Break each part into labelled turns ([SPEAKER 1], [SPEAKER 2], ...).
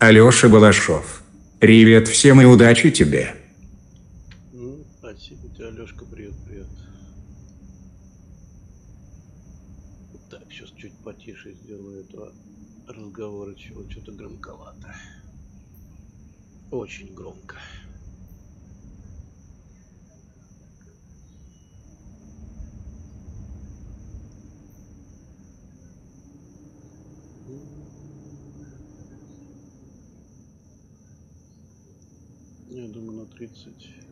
[SPEAKER 1] Алеша Балашов. Привет всем и удачи тебе.
[SPEAKER 2] Ну, спасибо тебе, Алешка, привет, привет. Так, сейчас чуть потише сделаю этого разговора, чего что-то громковато. Очень громко. Я думаю,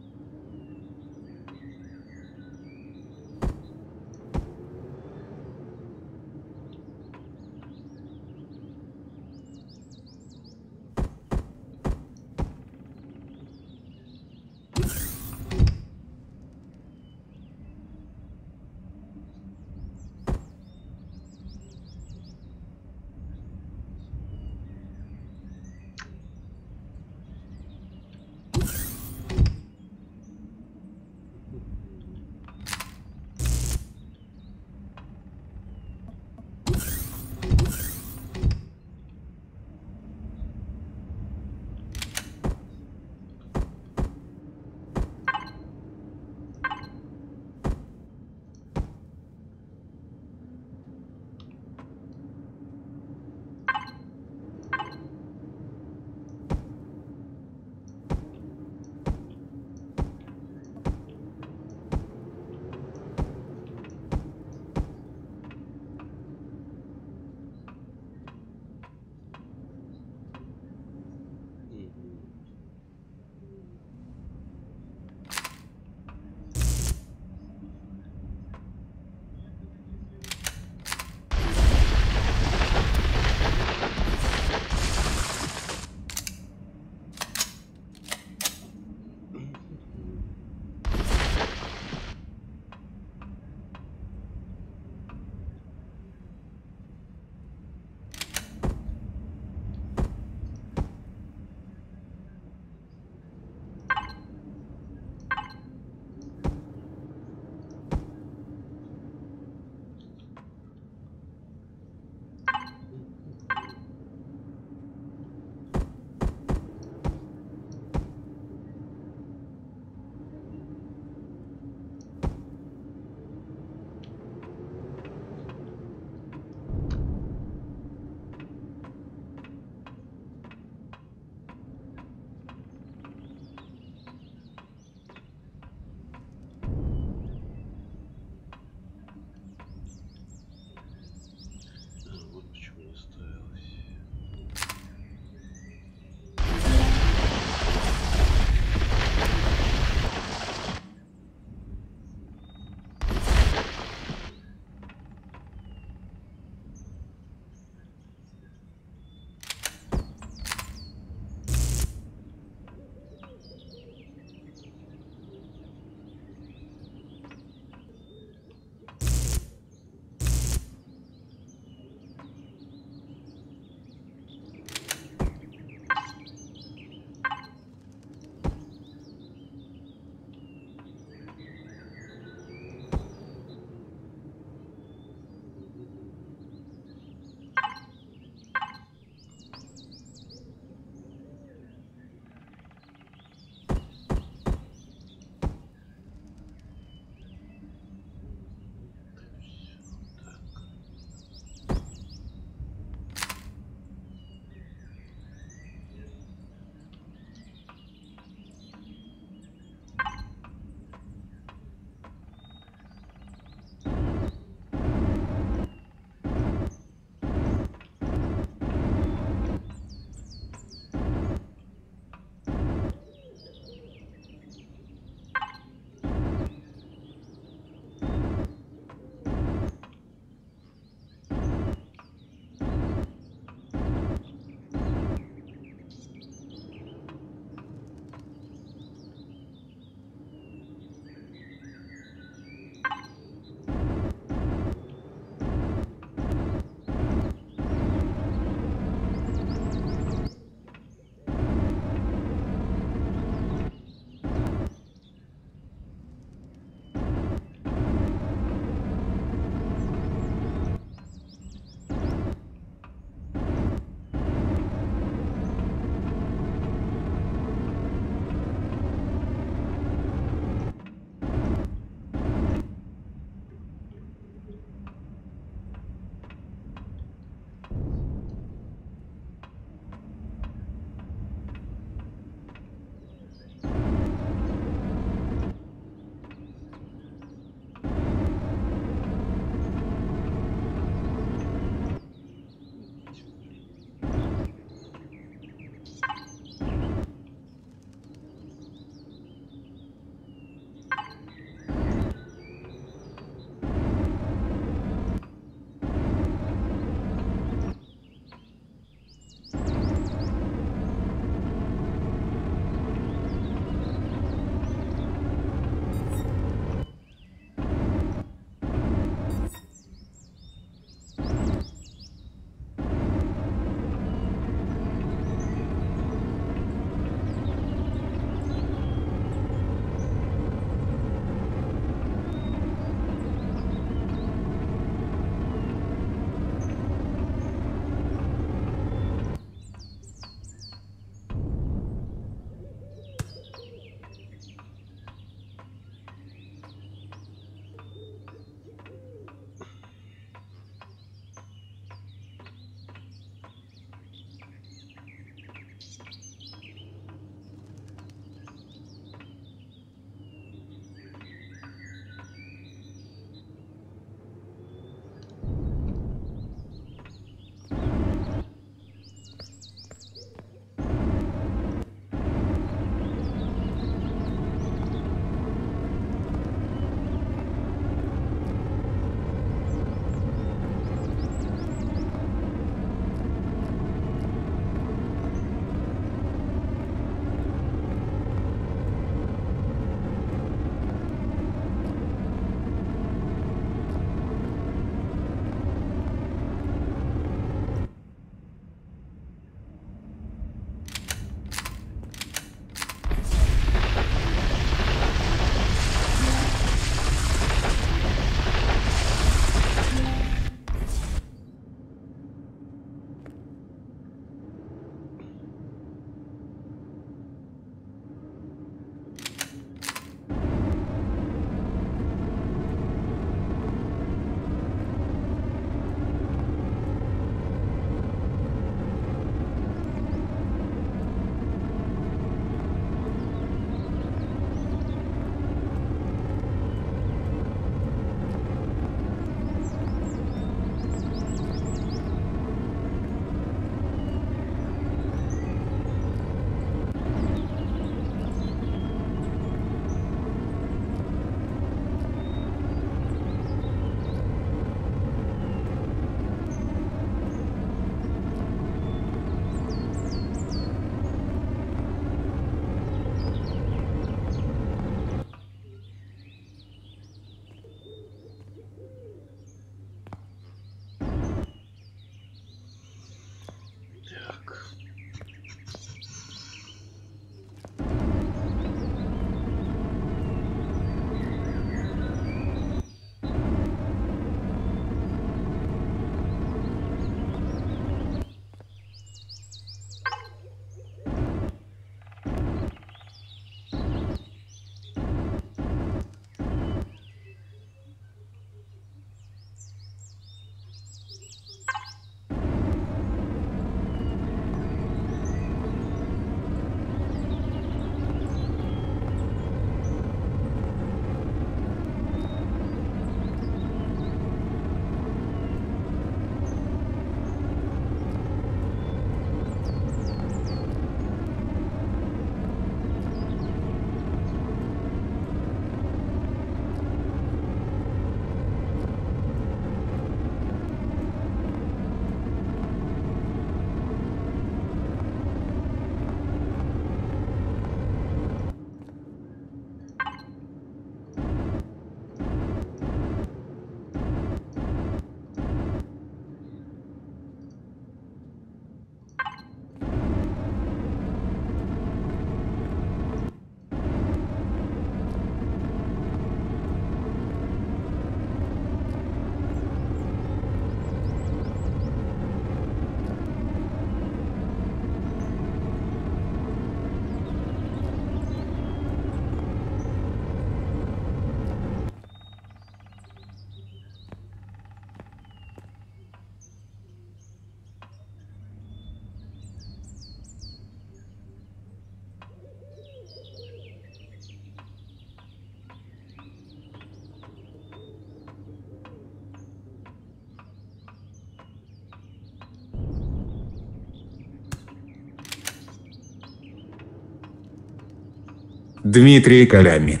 [SPEAKER 2] Дмитрий Калямин.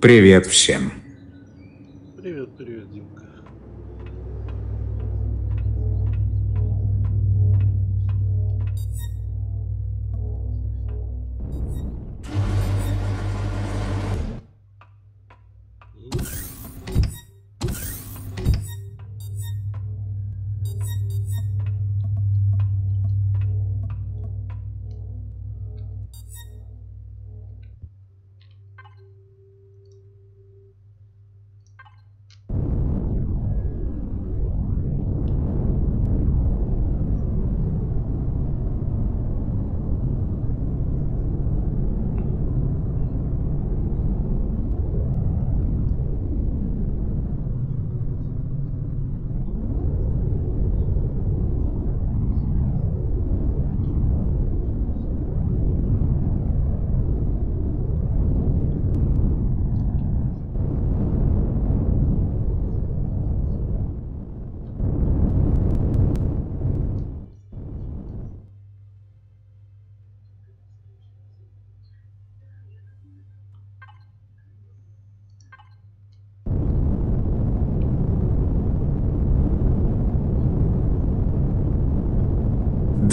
[SPEAKER 2] Привет всем.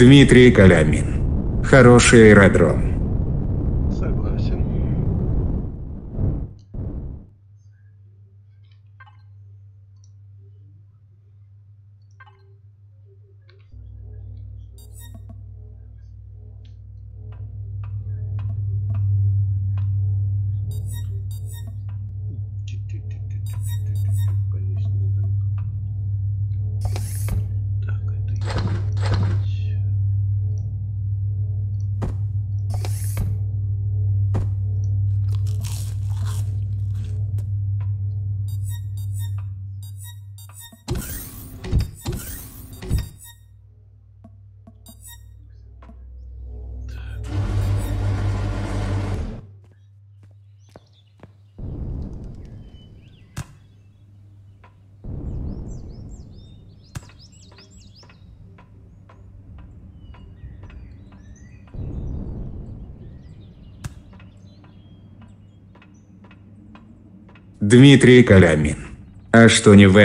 [SPEAKER 2] Дмитрий Калямин. Хороший аэродром. Дмитрий Калямин. А что не в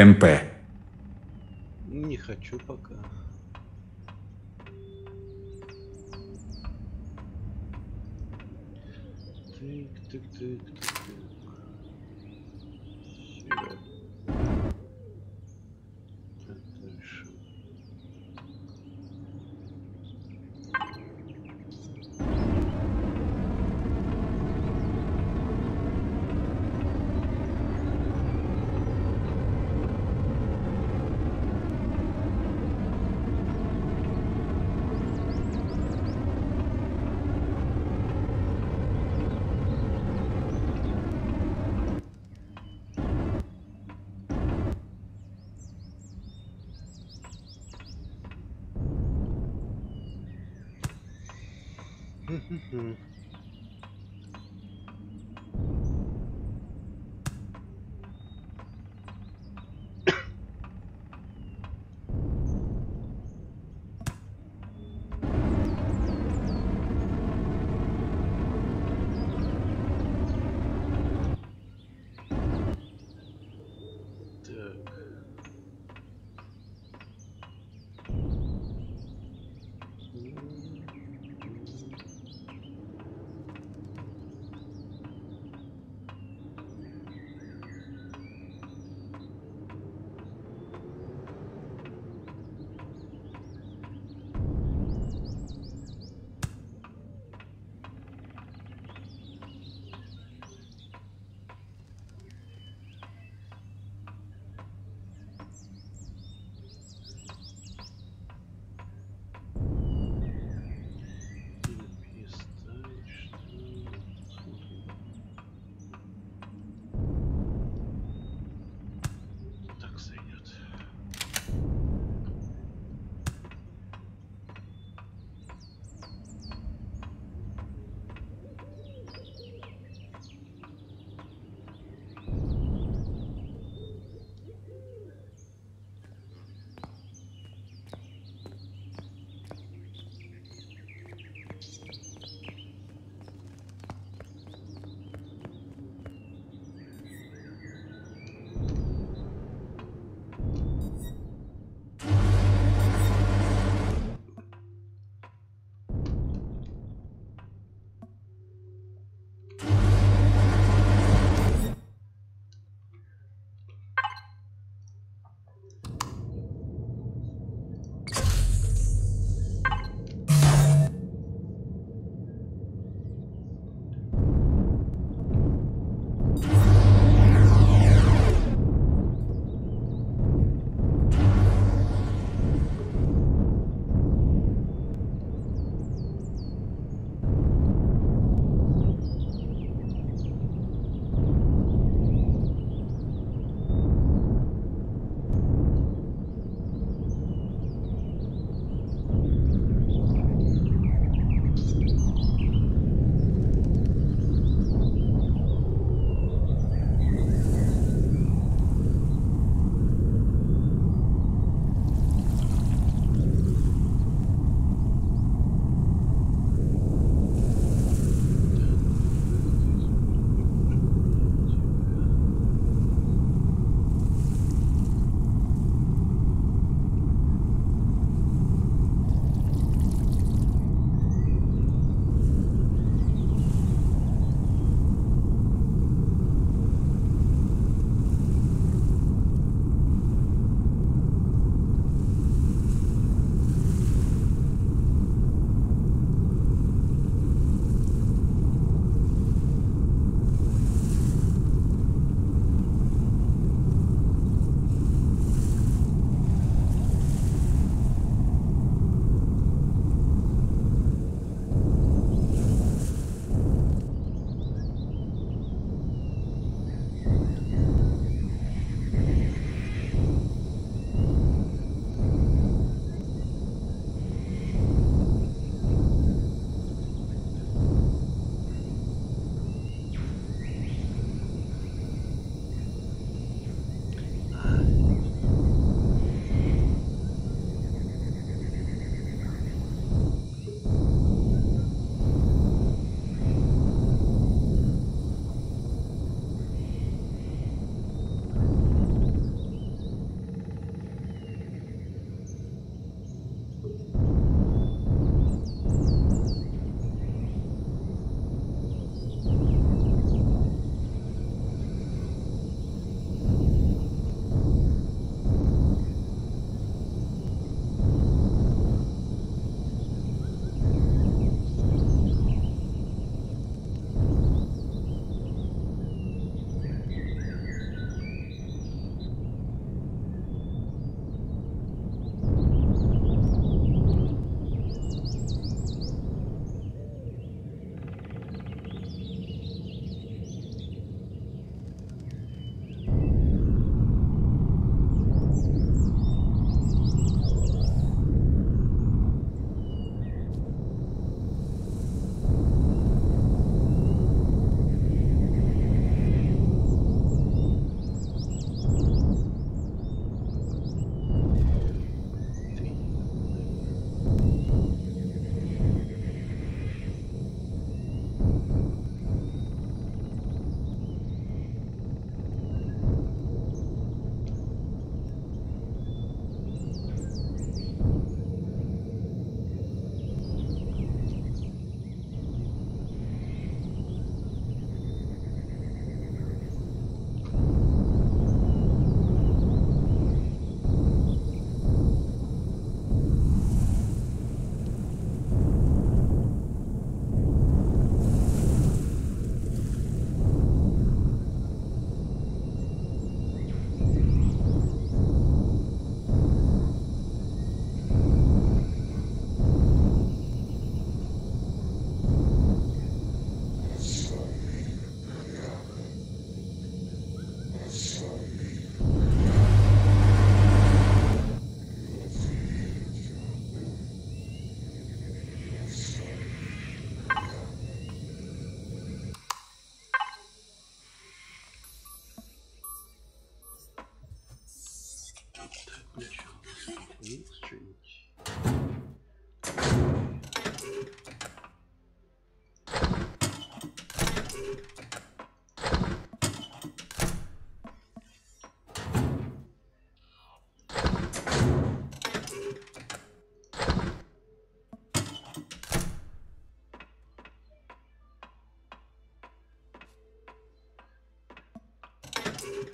[SPEAKER 3] Thank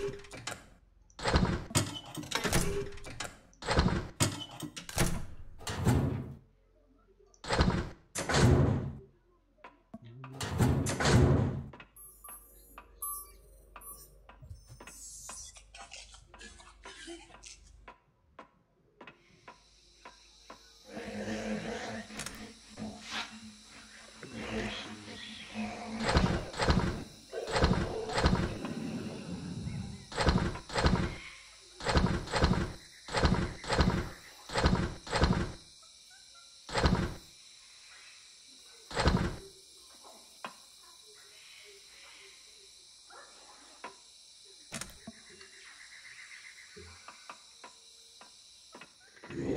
[SPEAKER 3] you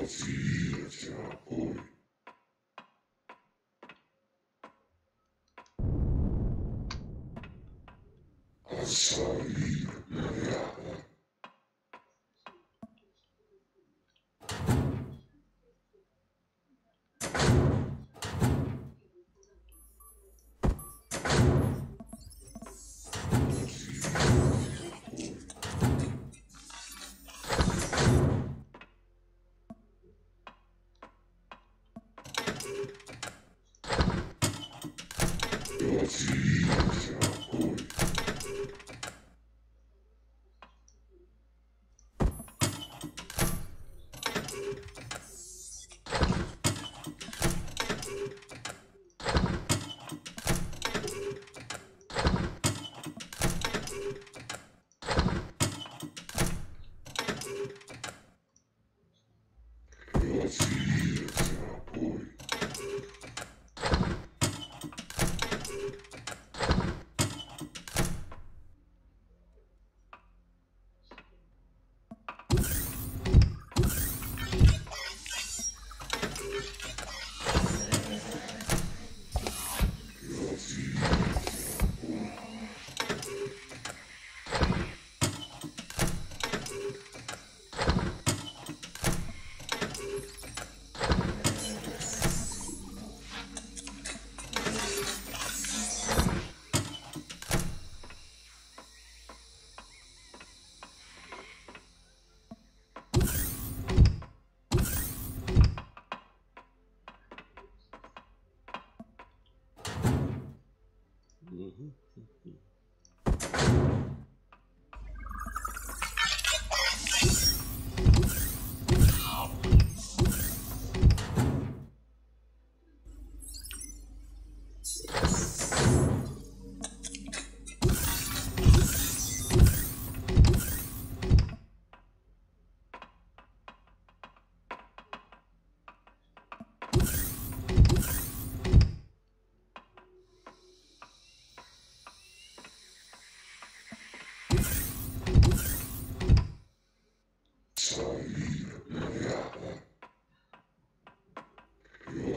[SPEAKER 3] Nazi. Let's see.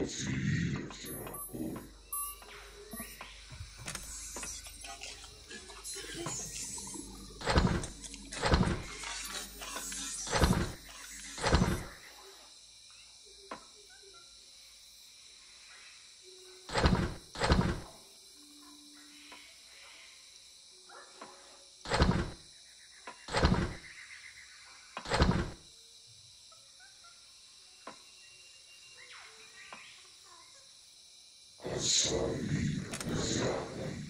[SPEAKER 3] Yes.
[SPEAKER 2] Salir. Salir.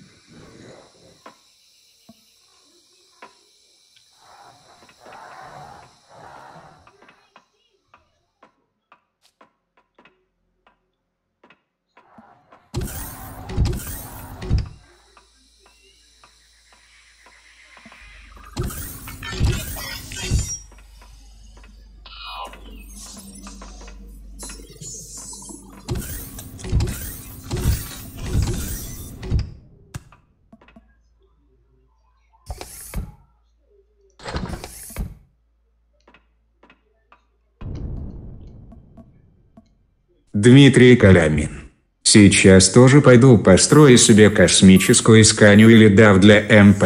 [SPEAKER 1] Дмитрий Калямин. Сейчас тоже пойду построю себе космическую исканию или дав для МП.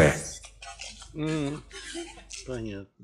[SPEAKER 2] Понятно.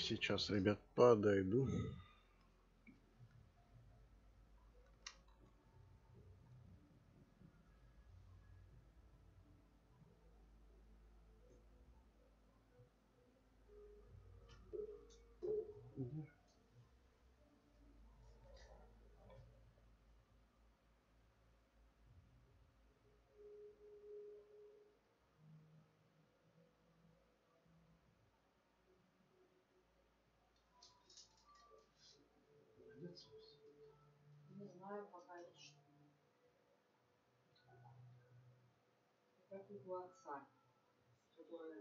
[SPEAKER 2] Сейчас, ребят, подойду.
[SPEAKER 4] Не знаю пока еще. Это кукла отца, которая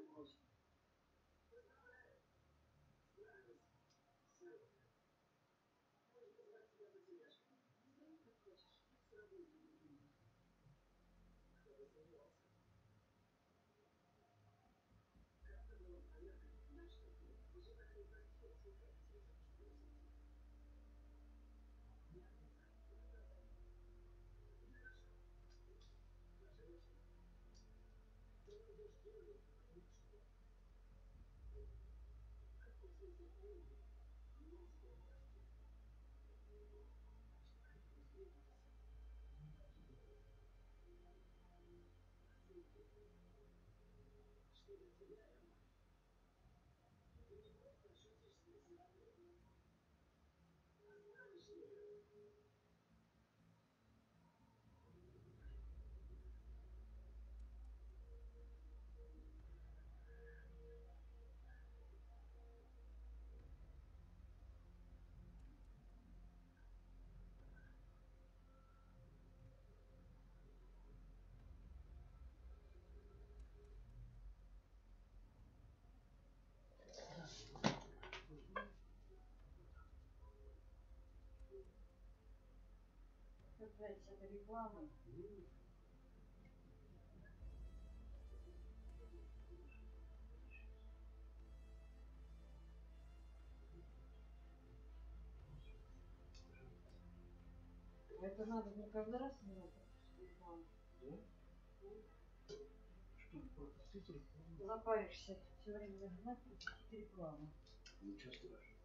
[SPEAKER 4] носит. Опять это реклама. Это надо не каждый раз не рекламу.
[SPEAKER 2] Что, пропустить рекламу?
[SPEAKER 4] Запаришься все время пропустить рекламу.
[SPEAKER 2] Ничего страшного.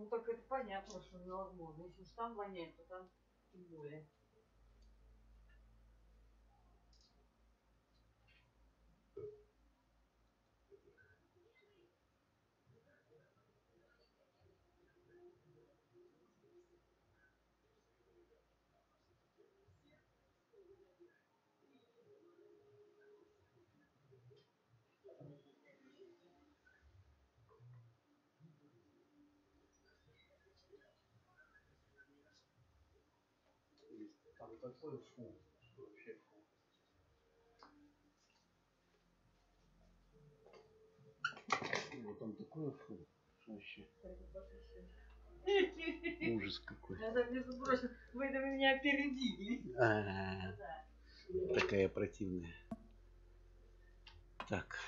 [SPEAKER 4] Ну так это понятно, что невозможно. Если уж там воняет, то там тем более.
[SPEAKER 2] Там такой фу, что вообще фу. Ну, там такое фу, что вообще ужас какой.
[SPEAKER 4] Это, между прочим, вы это вы меня опередили.
[SPEAKER 2] А,
[SPEAKER 4] Да.
[SPEAKER 2] такая противная. Так.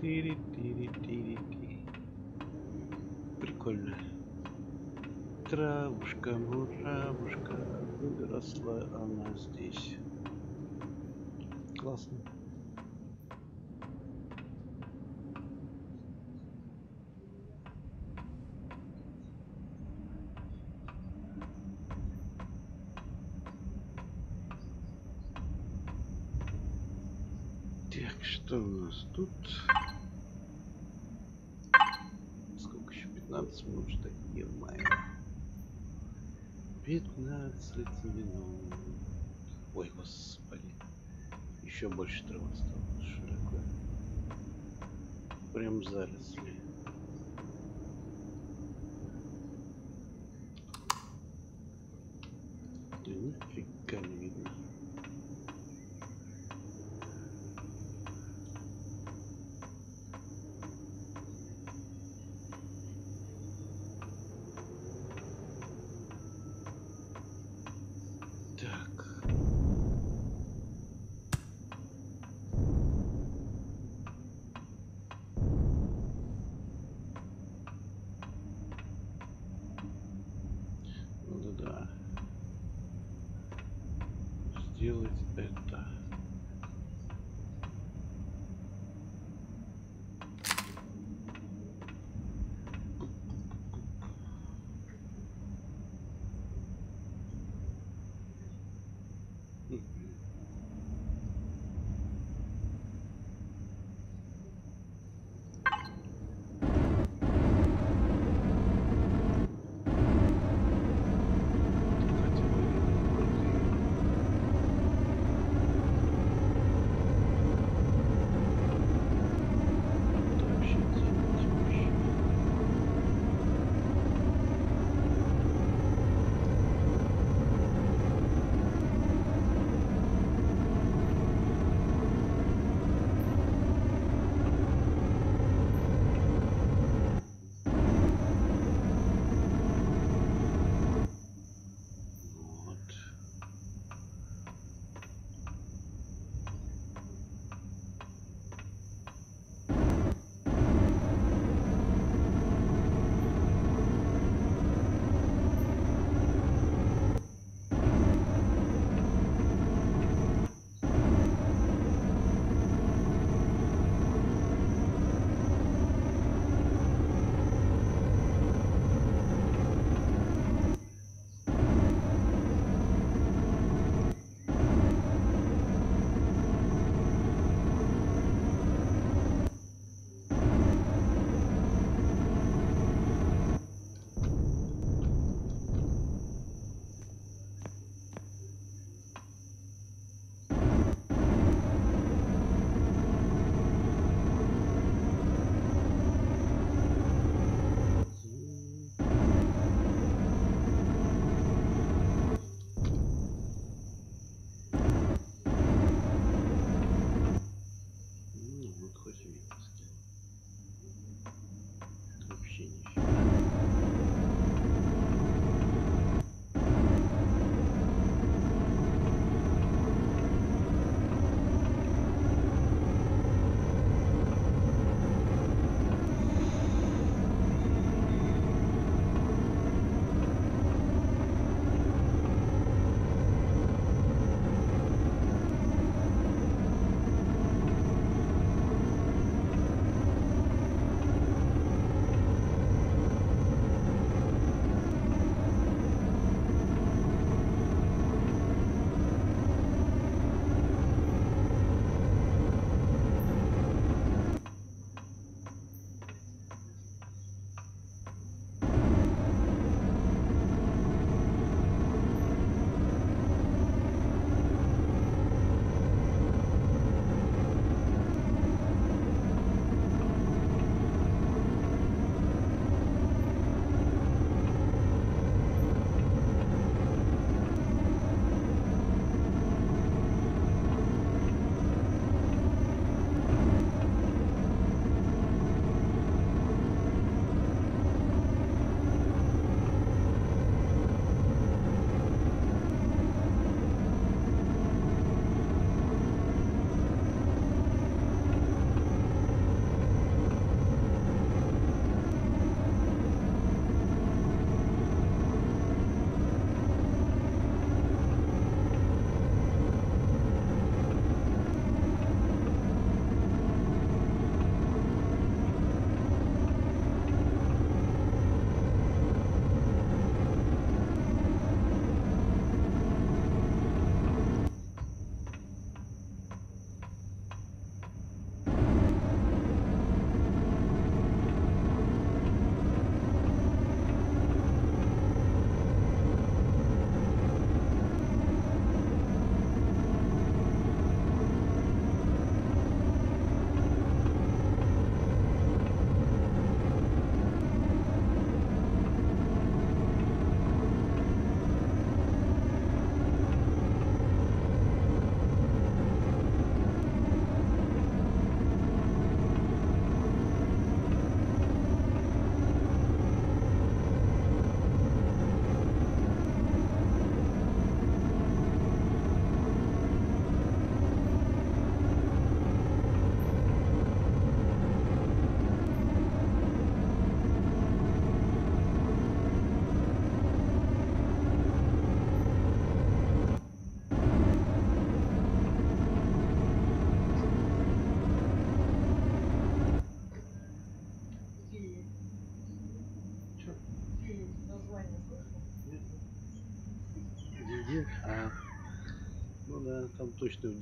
[SPEAKER 2] тири тири тири ти Прикольно. Травушка, муравушка, выросла она здесь. Классно. Так, что у нас тут? Сколько еще? 15 минут ждать? Е-мое. 15 минут. Ой, господи. Еще больше трава стало широко. Прям заросли. Да нифига не видно.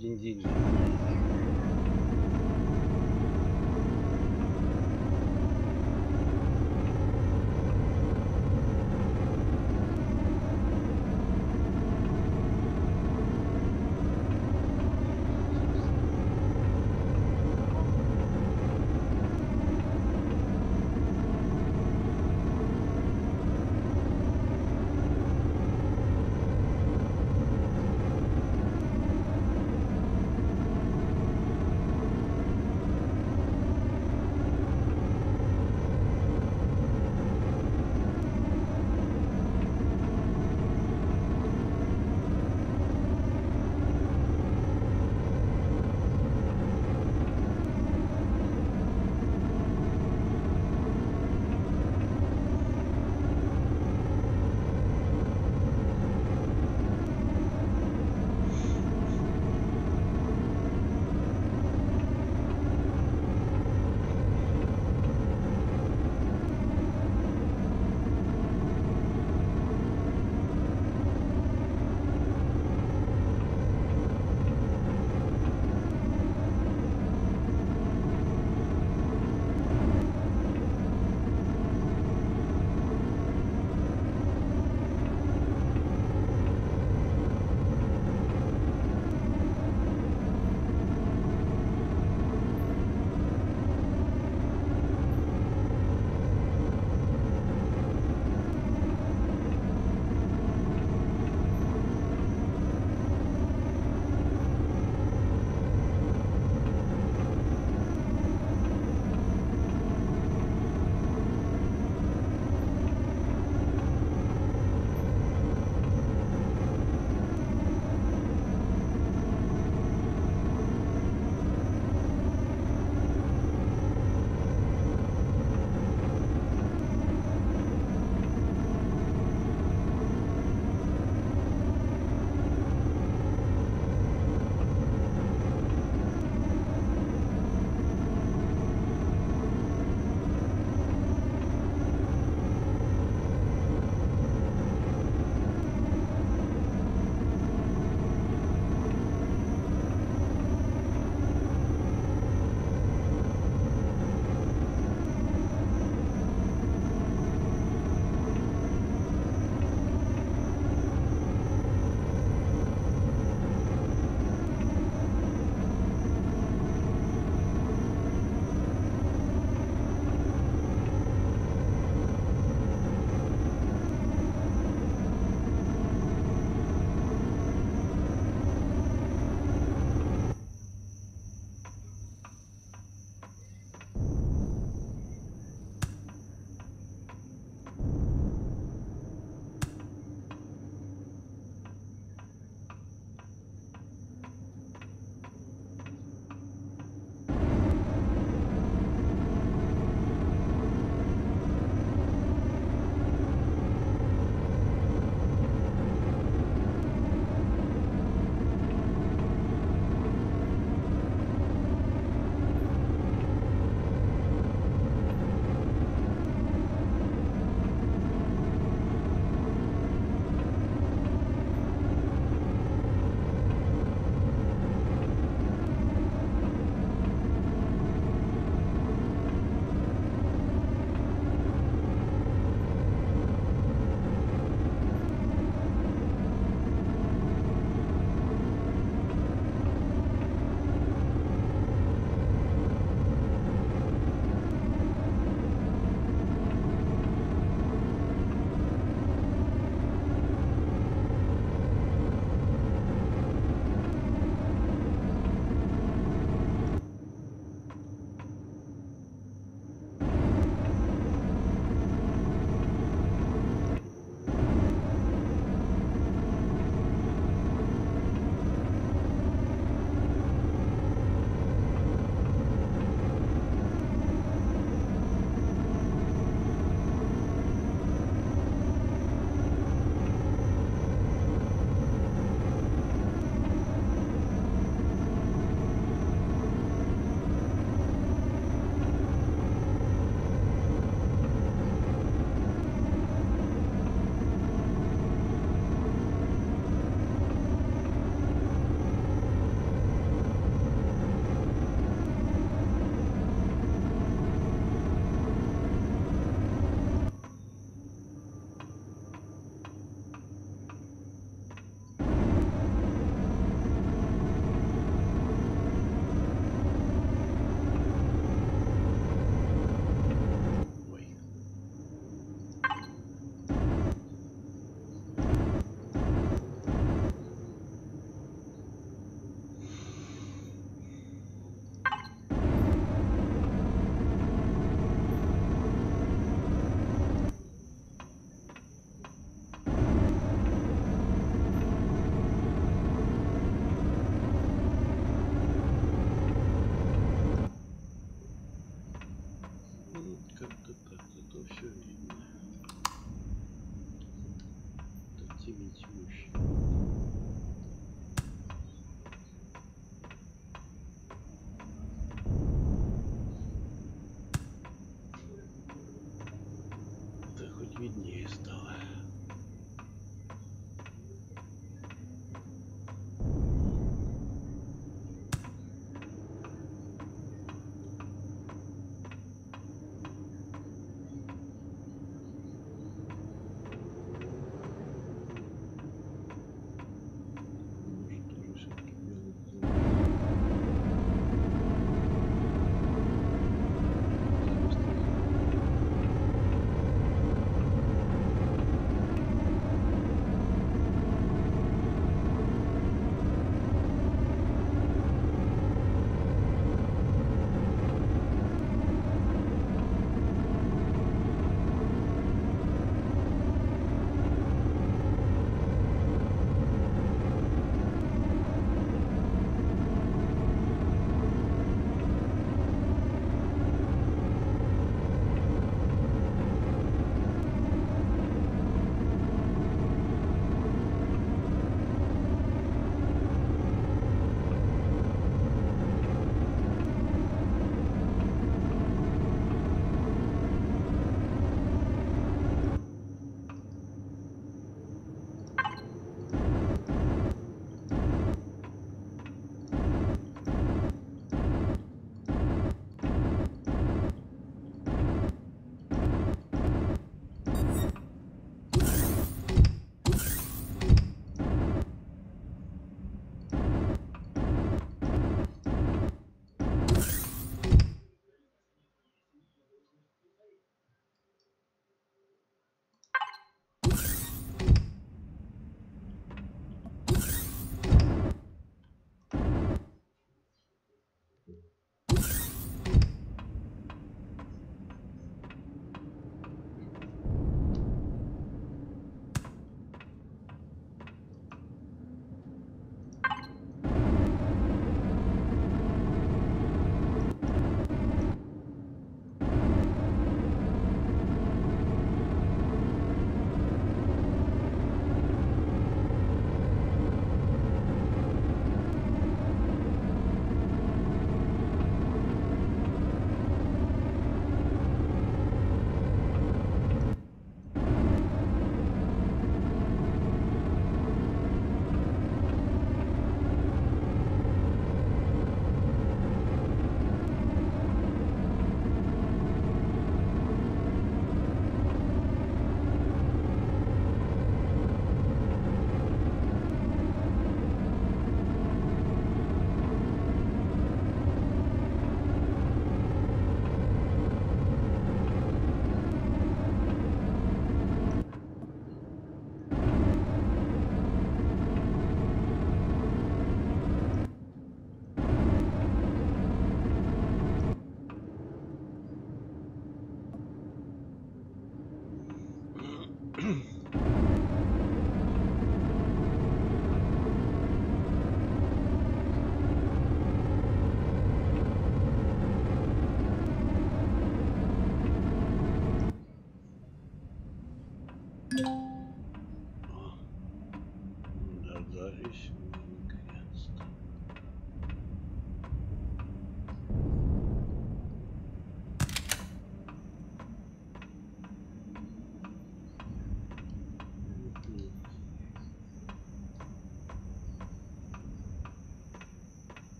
[SPEAKER 2] Там точно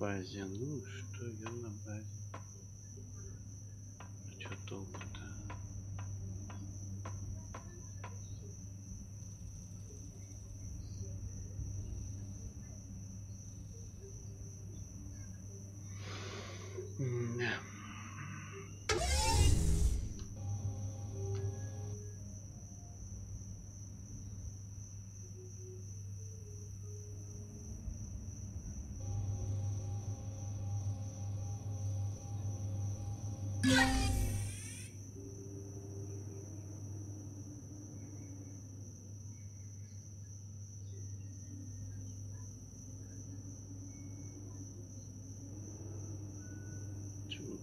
[SPEAKER 2] Базе. Ну, что я на базе?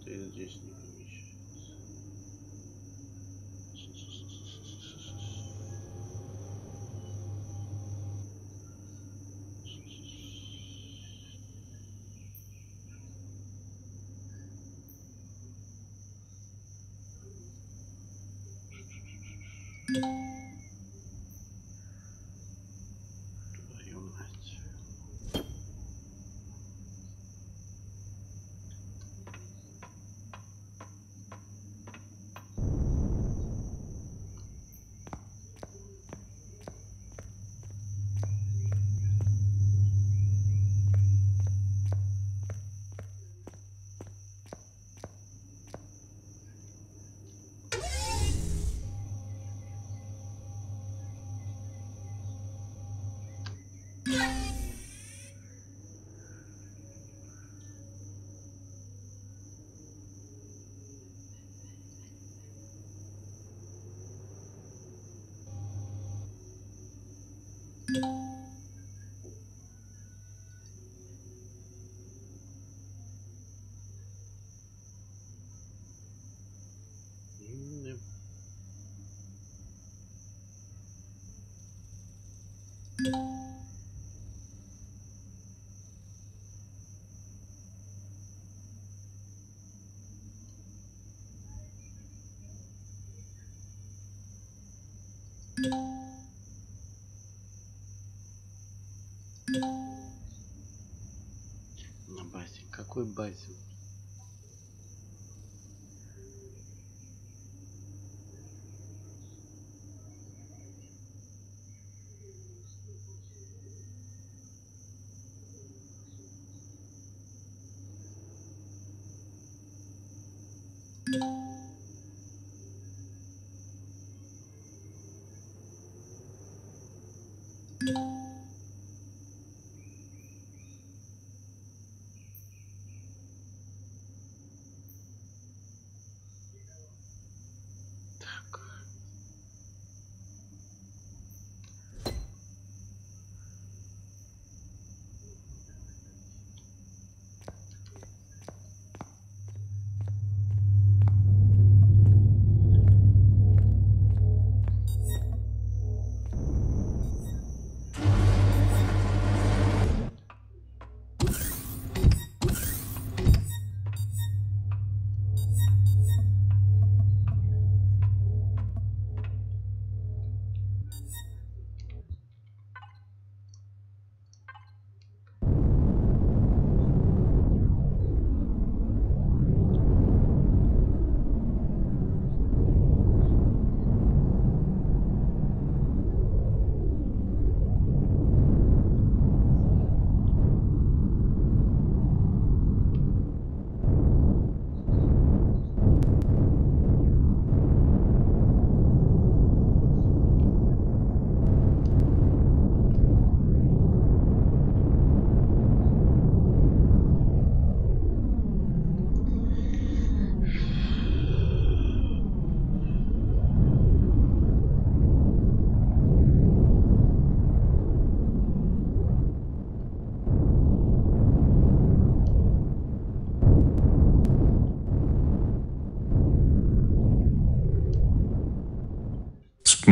[SPEAKER 2] Почему-то и здесь не помещается. Твою На базе. Какой базе?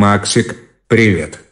[SPEAKER 1] Максик, привет.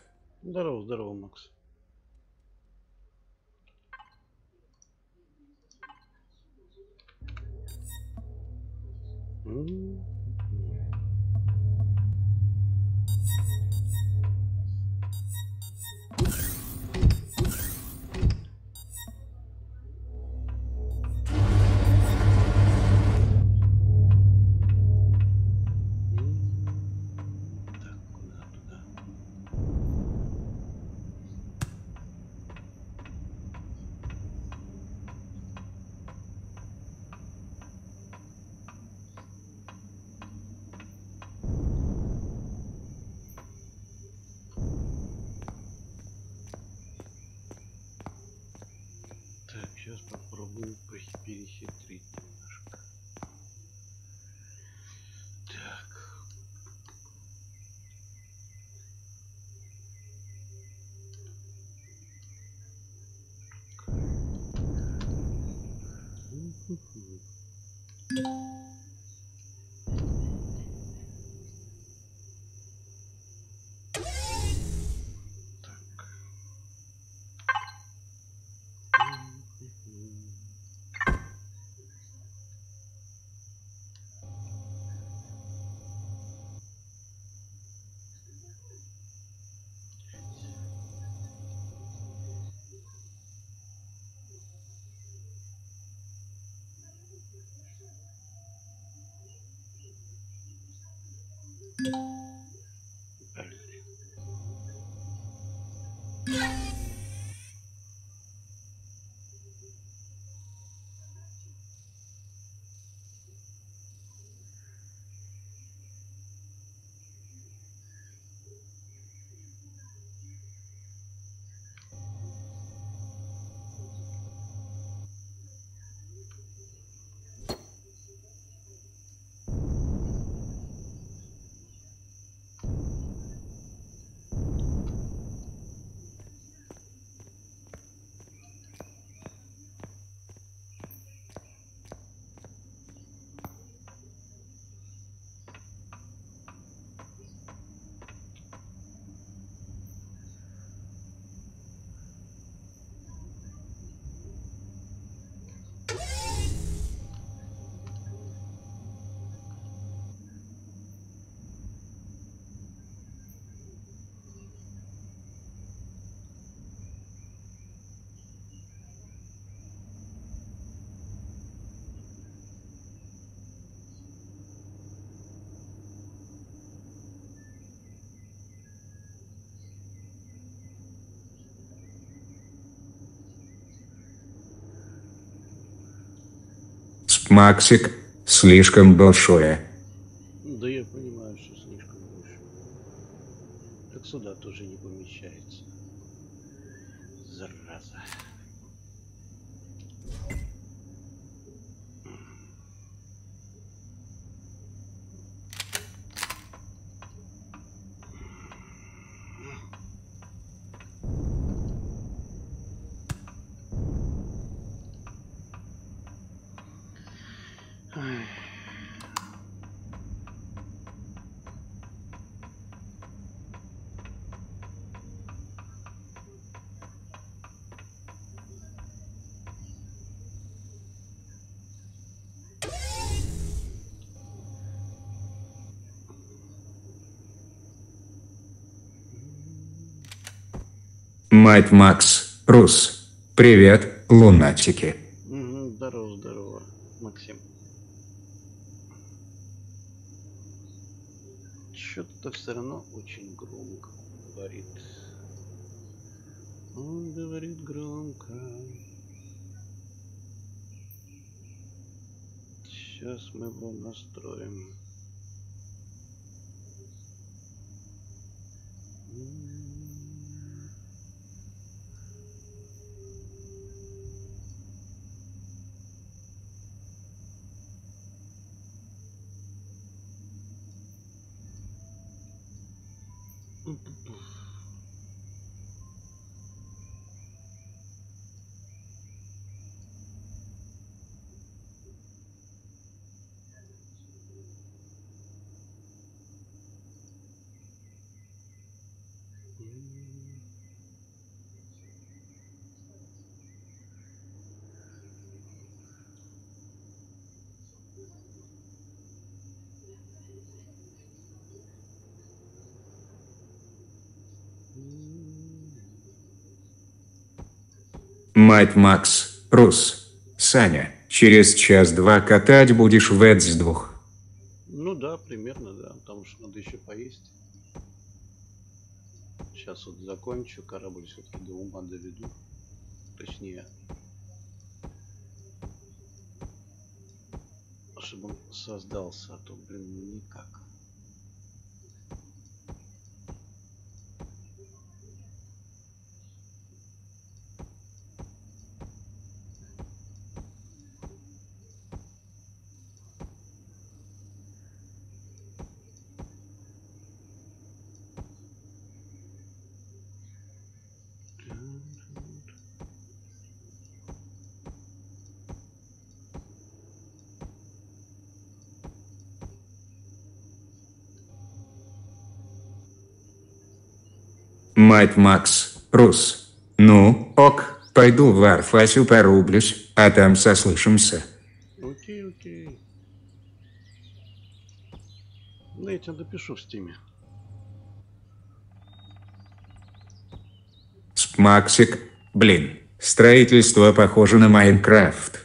[SPEAKER 1] Максик, слишком большое.
[SPEAKER 2] Да я понимаю, что слишком больше. Так сюда тоже не помещается.
[SPEAKER 1] Мать Макс, Рус. Привет, лунатики.
[SPEAKER 2] Здорово, здорово, Максим. Что-то все равно очень громко говорит. Он говорит громко. Сейчас мы его настроим.
[SPEAKER 1] Мать Макс, Рус. Саня, через час-два катать будешь в Эдс двух.
[SPEAKER 2] Ну да, примерно, да. Потому что надо еще поесть. Сейчас вот закончу, корабль все-таки до ума доведу. Точнее, чтобы он создался, а то, блин, никак.
[SPEAKER 1] Мать Макс, Рус. Ну, ок, пойду в Арфасю порублюсь, а там сослышимся.
[SPEAKER 2] Окей, окей. Ну, я тебя допишу в стиме.
[SPEAKER 1] Максик, блин, строительство похоже на Майнкрафт.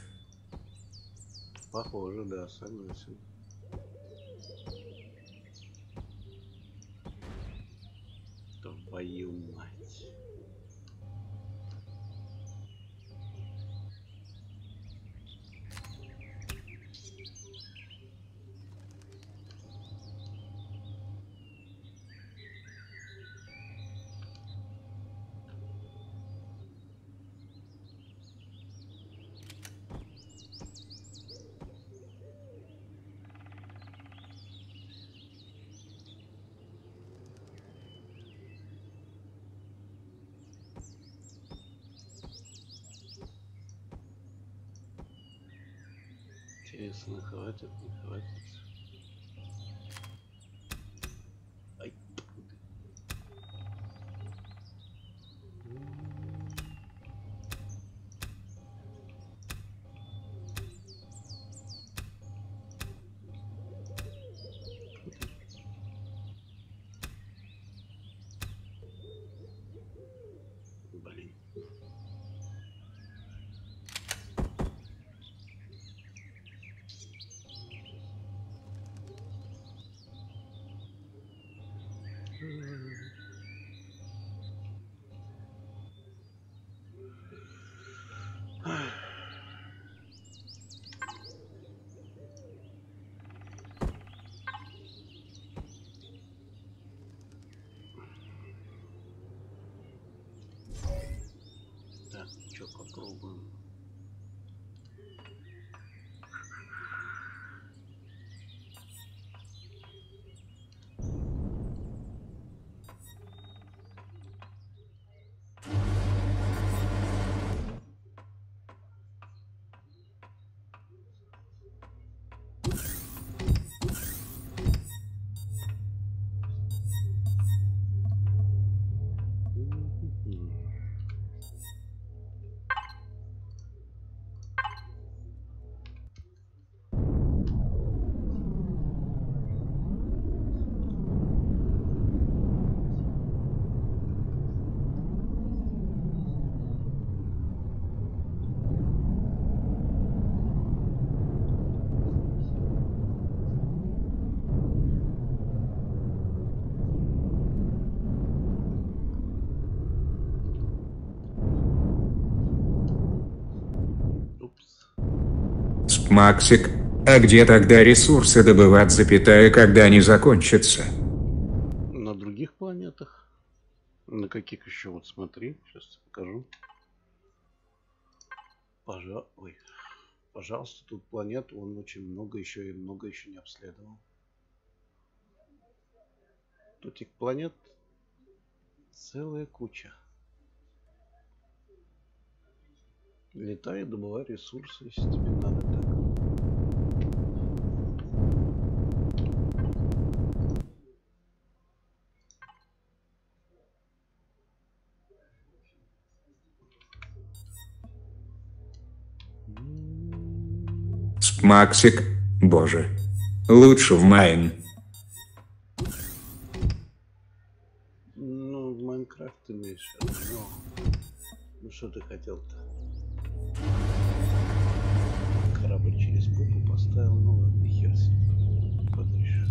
[SPEAKER 2] Leute, Leute.
[SPEAKER 1] Максик, а где тогда ресурсы добывать, запятая, когда они закончатся?
[SPEAKER 2] На других планетах. На каких еще? Вот смотри, сейчас покажу. Пожа... Ой. Пожалуйста, тут планет, он очень много еще и много еще не обследовал. Тут этих планет целая куча. Летай и добывай ресурсы, если тебе надо
[SPEAKER 1] Максик, боже. Лучше в Майн.
[SPEAKER 2] Ну, в Майнкрафт имеешь в виду, но... Ну, что ты хотел-то? Корабль через попу поставил, ну ладно, хер. Подальше.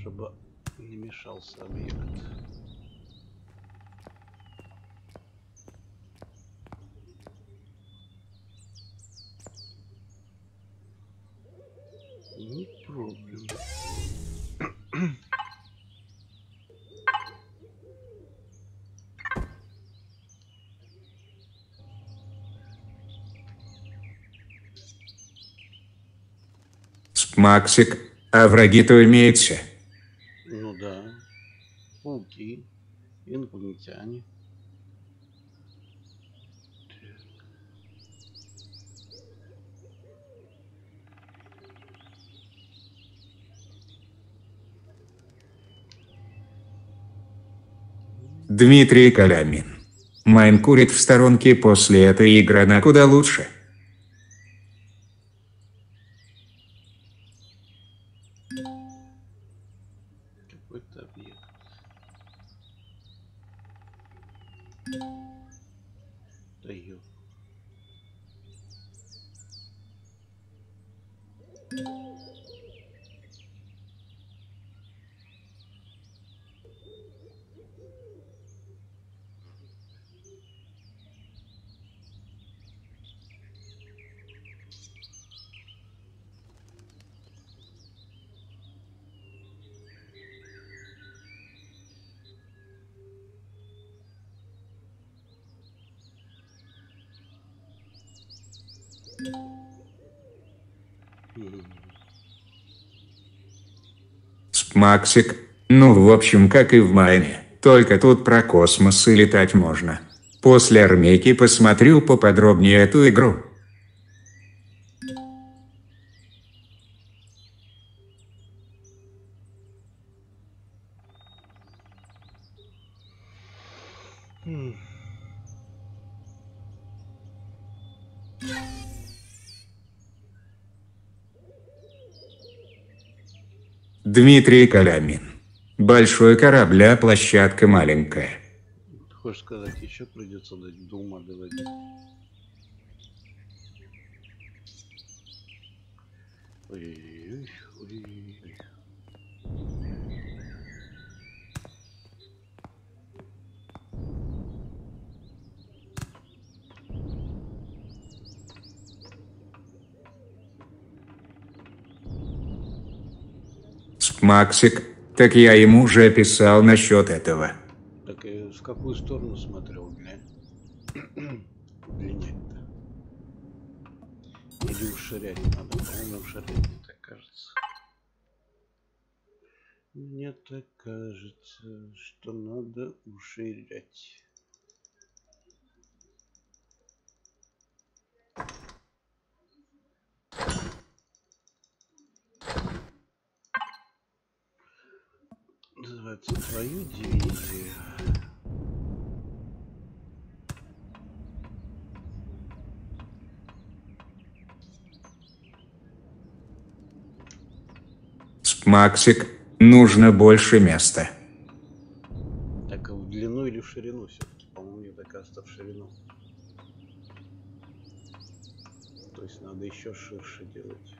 [SPEAKER 2] Чтобы не мешался объект. Не проблем.
[SPEAKER 1] Максик, а враги-то имеются.
[SPEAKER 2] Ну да. Пауки. Инопланетяне.
[SPEAKER 1] Дмитрий Калямин. Майн курит в сторонке после этой игры на куда лучше. Максик, ну в общем как и в Майне, только тут про космос и летать можно. После армейки посмотрю поподробнее эту игру. Дмитрий Калямин. Большой корабль, а площадка маленькая.
[SPEAKER 2] Хочешь сказать, еще придется дать дума доводить. Ой-ой-ой, ой-ой-ой.
[SPEAKER 1] Максик, так я ему уже писал насчет этого.
[SPEAKER 2] Так и в какую сторону смотрел, глянь? Удлинять-то. Или уширять надо? По-моему, уширять, мне так кажется. Мне так кажется, что надо уширять. Называется твою дивизию.
[SPEAKER 1] Максик, нужно больше места.
[SPEAKER 2] Так, а в длину или в ширину все-таки? По-моему, мне так кажется, в ширину. То есть надо еще ширше делать.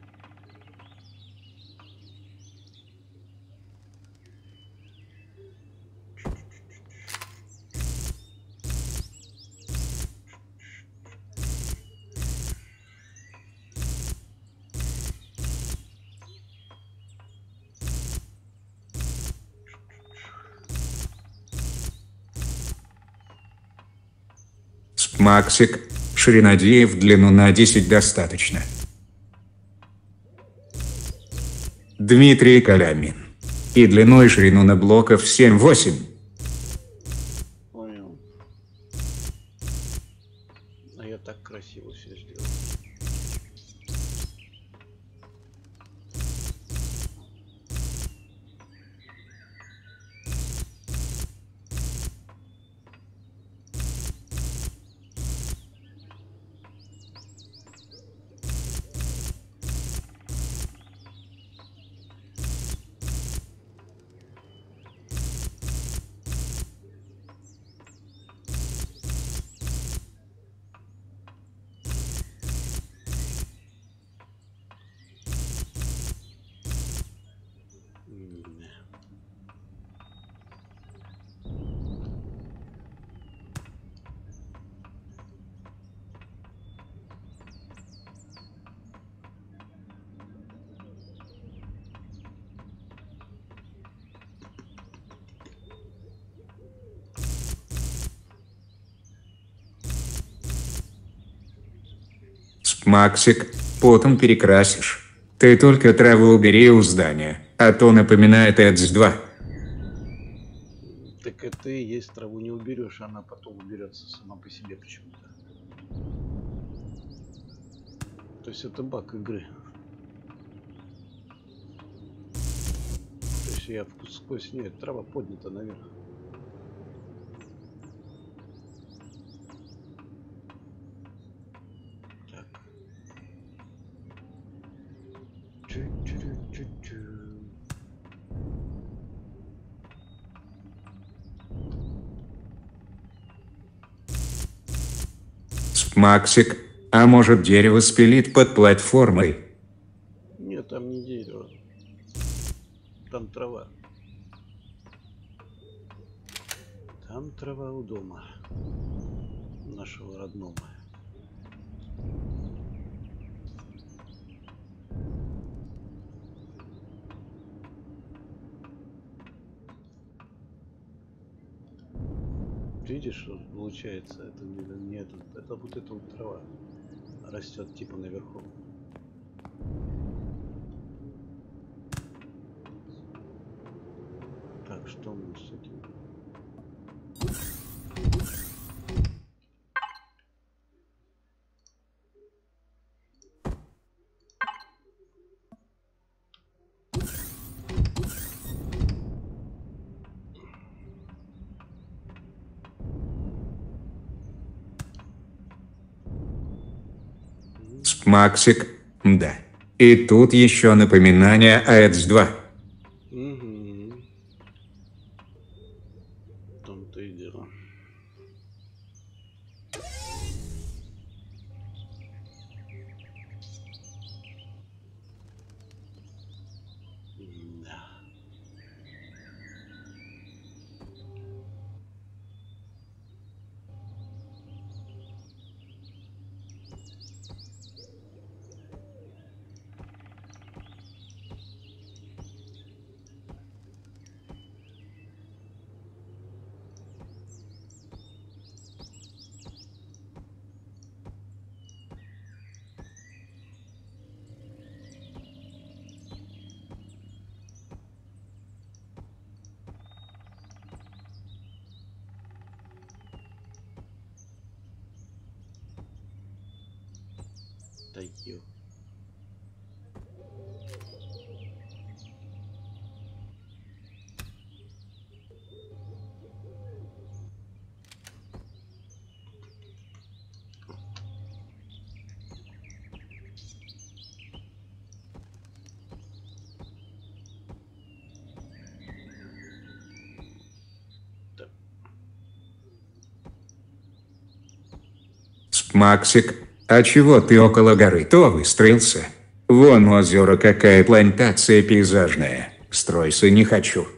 [SPEAKER 1] Максик, ширина две в длину на 10 достаточно. Дмитрий Калямин. И длину и ширину на блоков 7-8.
[SPEAKER 2] Понял. А я так красиво все сделал.
[SPEAKER 1] Максик, потом перекрасишь. Ты только траву убери у здания, а то напоминает Эдс 2.
[SPEAKER 2] Так и есть траву не уберешь, она потом уберется сама по себе почему-то. То есть это баг игры. То есть я вкус сквозь нет, трава поднята наверх. Так. Чу-чу-чу-чу.
[SPEAKER 1] Максик, а может дерево спилит под платформой?
[SPEAKER 2] Нет, там не дерево. Там трава. Там трава у дома. Нашего родного. Видишь, получается, это не, не это, это вот эта вот трава растет типа наверху. Так, что мы с этим?
[SPEAKER 1] Максик, да. И тут еще напоминание о Эдс 2.
[SPEAKER 2] Угу. В том-то и дело. Да. Да ё.
[SPEAKER 1] Максик, а чего ты около горы то выстроился? Вон у озера какая плантация пейзажная. Стройся не хочу.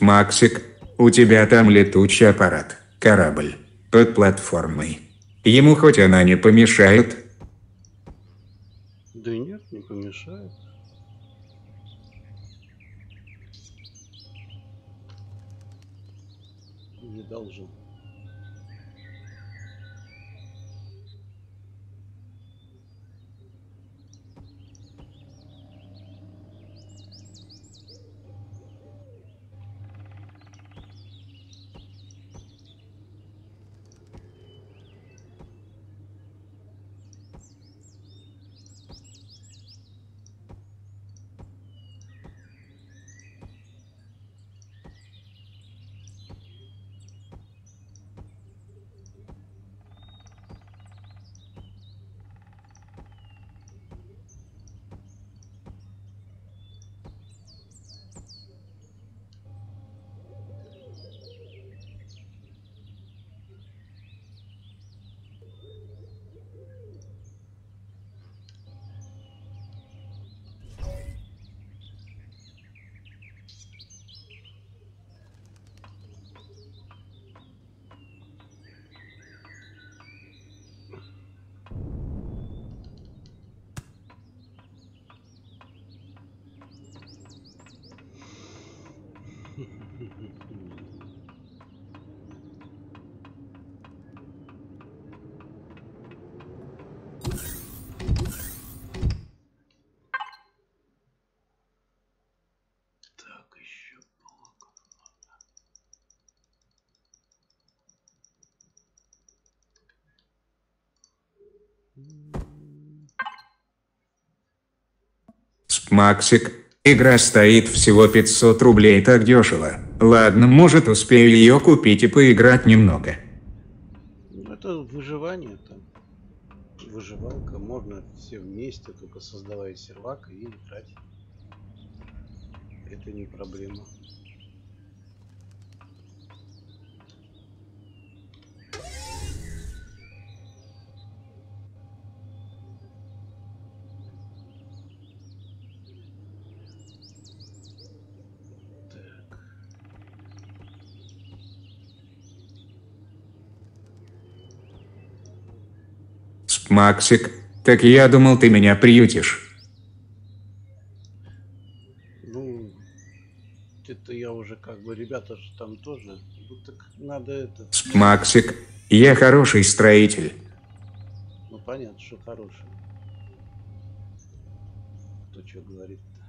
[SPEAKER 1] «Максик, у тебя там летучий аппарат, корабль, под платформой. Ему хоть она не помешает?»
[SPEAKER 2] Да нет, не помешает. Не должен.
[SPEAKER 1] Максик, игра стоит всего 500 рублей, так дешево. Ладно, может успею ее купить и поиграть немного.
[SPEAKER 2] Это выживание там. Выживалка. Можно все вместе, только создавая сервак и играть. Это не проблема. Так.
[SPEAKER 1] Максик, так я думал, ты меня приютишь.
[SPEAKER 2] Ну, это я уже как бы, ребята же там тоже. Ну так надо это.
[SPEAKER 1] Максик, я хороший строитель.
[SPEAKER 2] Ну понятно, что хороший. Кто что говорит-то?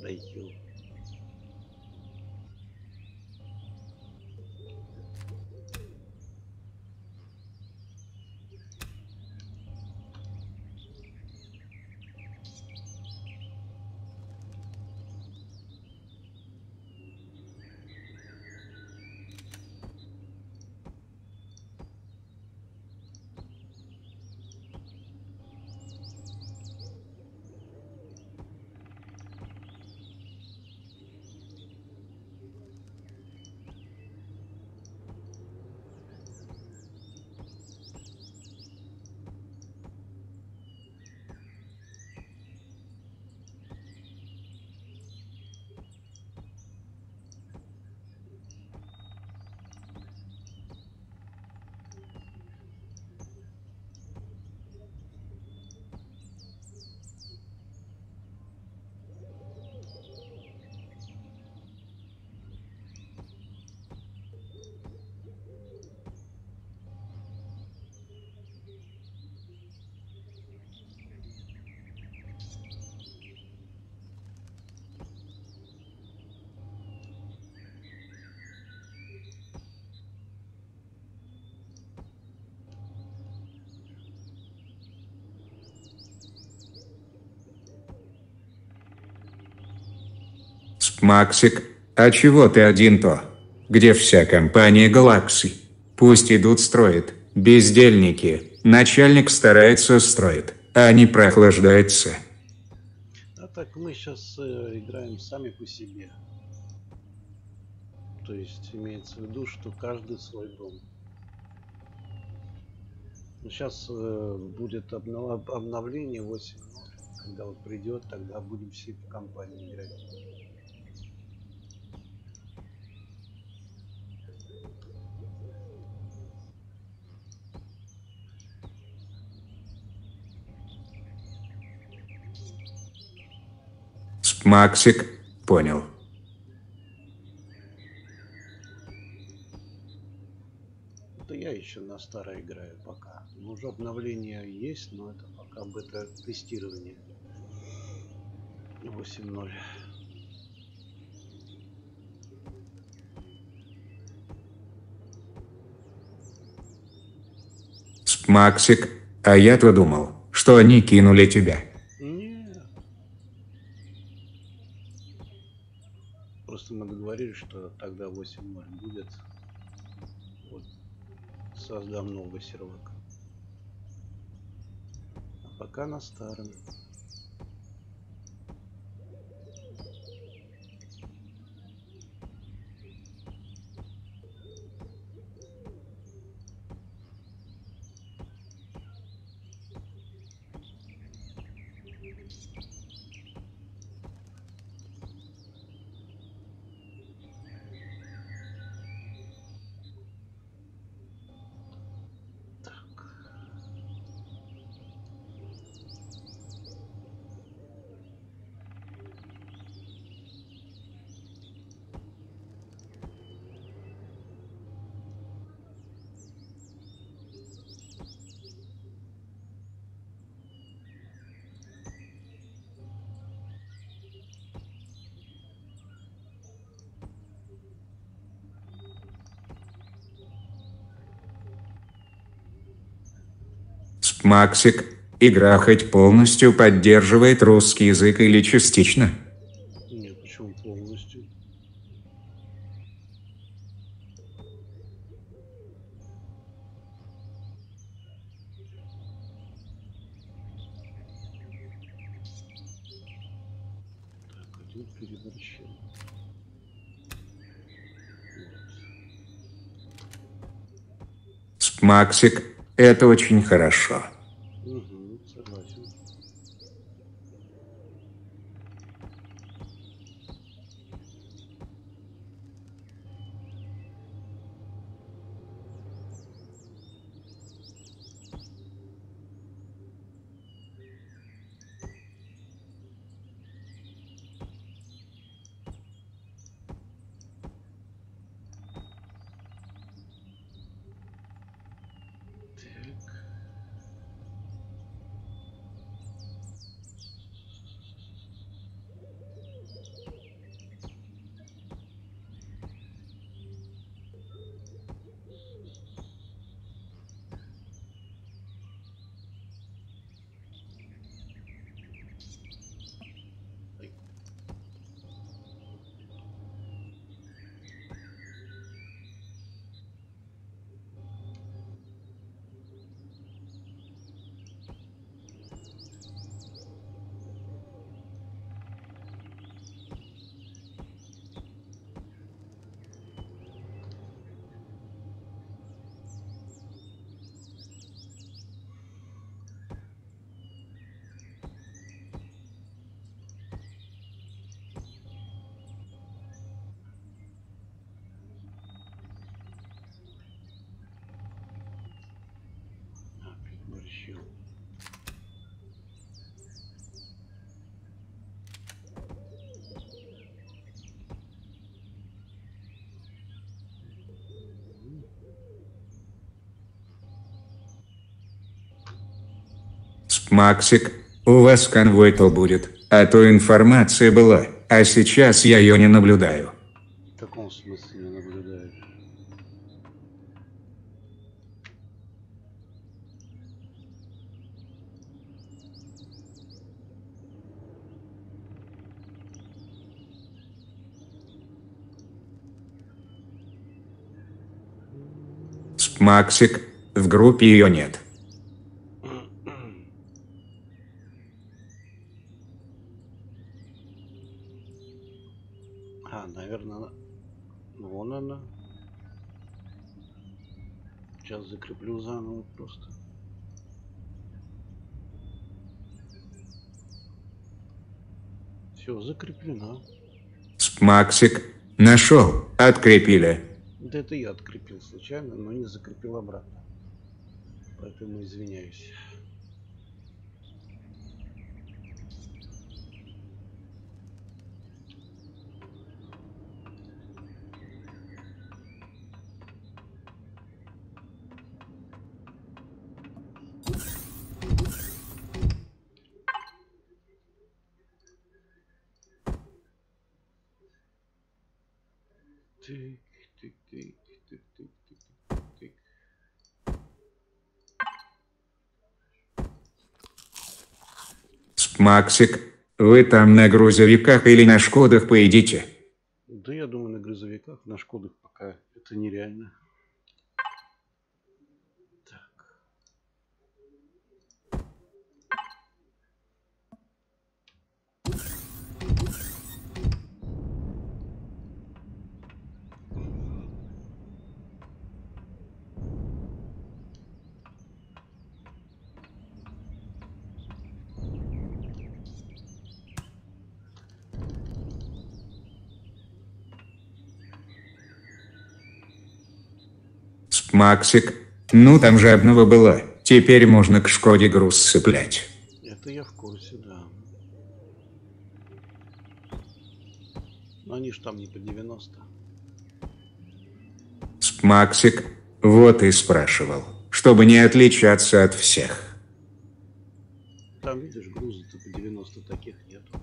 [SPEAKER 2] Да ё.
[SPEAKER 1] Максик, а чего ты один-то? Где вся компания Галакси? Пусть идут строят. Бездельники. Начальник старается строит, а не прохлаждается.
[SPEAKER 2] А так мы сейчас играем сами по себе. То есть имеется в виду, что каждый свой дом. Сейчас будет обнов- обновление 8. Когда вот придет, тогда будем все по компании играть.
[SPEAKER 1] Максик понял.
[SPEAKER 2] Это я еще на старой играю пока. Ну, уже обновление есть, но это пока бета-тестирование. 8.0.
[SPEAKER 1] Максик, а я-то думал, что они кинули тебя.
[SPEAKER 2] Договорились, что тогда 8.0 будет. Вот. Создам новый сервак. А пока на старом. Так.
[SPEAKER 1] Максик, игра хоть полностью поддерживает русский язык или частично?
[SPEAKER 2] Нет, почему полностью? Так, один переборщил.
[SPEAKER 1] Максик, это очень хорошо. Максик, у вас конвой то будет, а то информация была, а сейчас я ее не наблюдаю.
[SPEAKER 2] В каком смысле не наблюдаешь?
[SPEAKER 1] Максик, в группе ее нет.
[SPEAKER 2] А, наверное, она... вон она. Сейчас закреплю заново просто. Все, закреплено.
[SPEAKER 1] Максик, нашел, открепили.
[SPEAKER 2] Да это я открепил случайно, но не закрепил обратно. Поэтому извиняюсь.
[SPEAKER 1] Максик, вы там на грузовиках или на шкодах поедите?
[SPEAKER 2] Да я думаю, на грузовиках, на Шкодах пока это нереально. Так.
[SPEAKER 1] Максик, ну там же обнова была. Теперь можно к Шкоде груз сцеплять.
[SPEAKER 2] Это я в курсе, да. Но они ж там не по 90.
[SPEAKER 1] Максик, вот и спрашивал, чтобы не отличаться от всех.
[SPEAKER 2] Там, видишь, груза-то по 90 таких нету.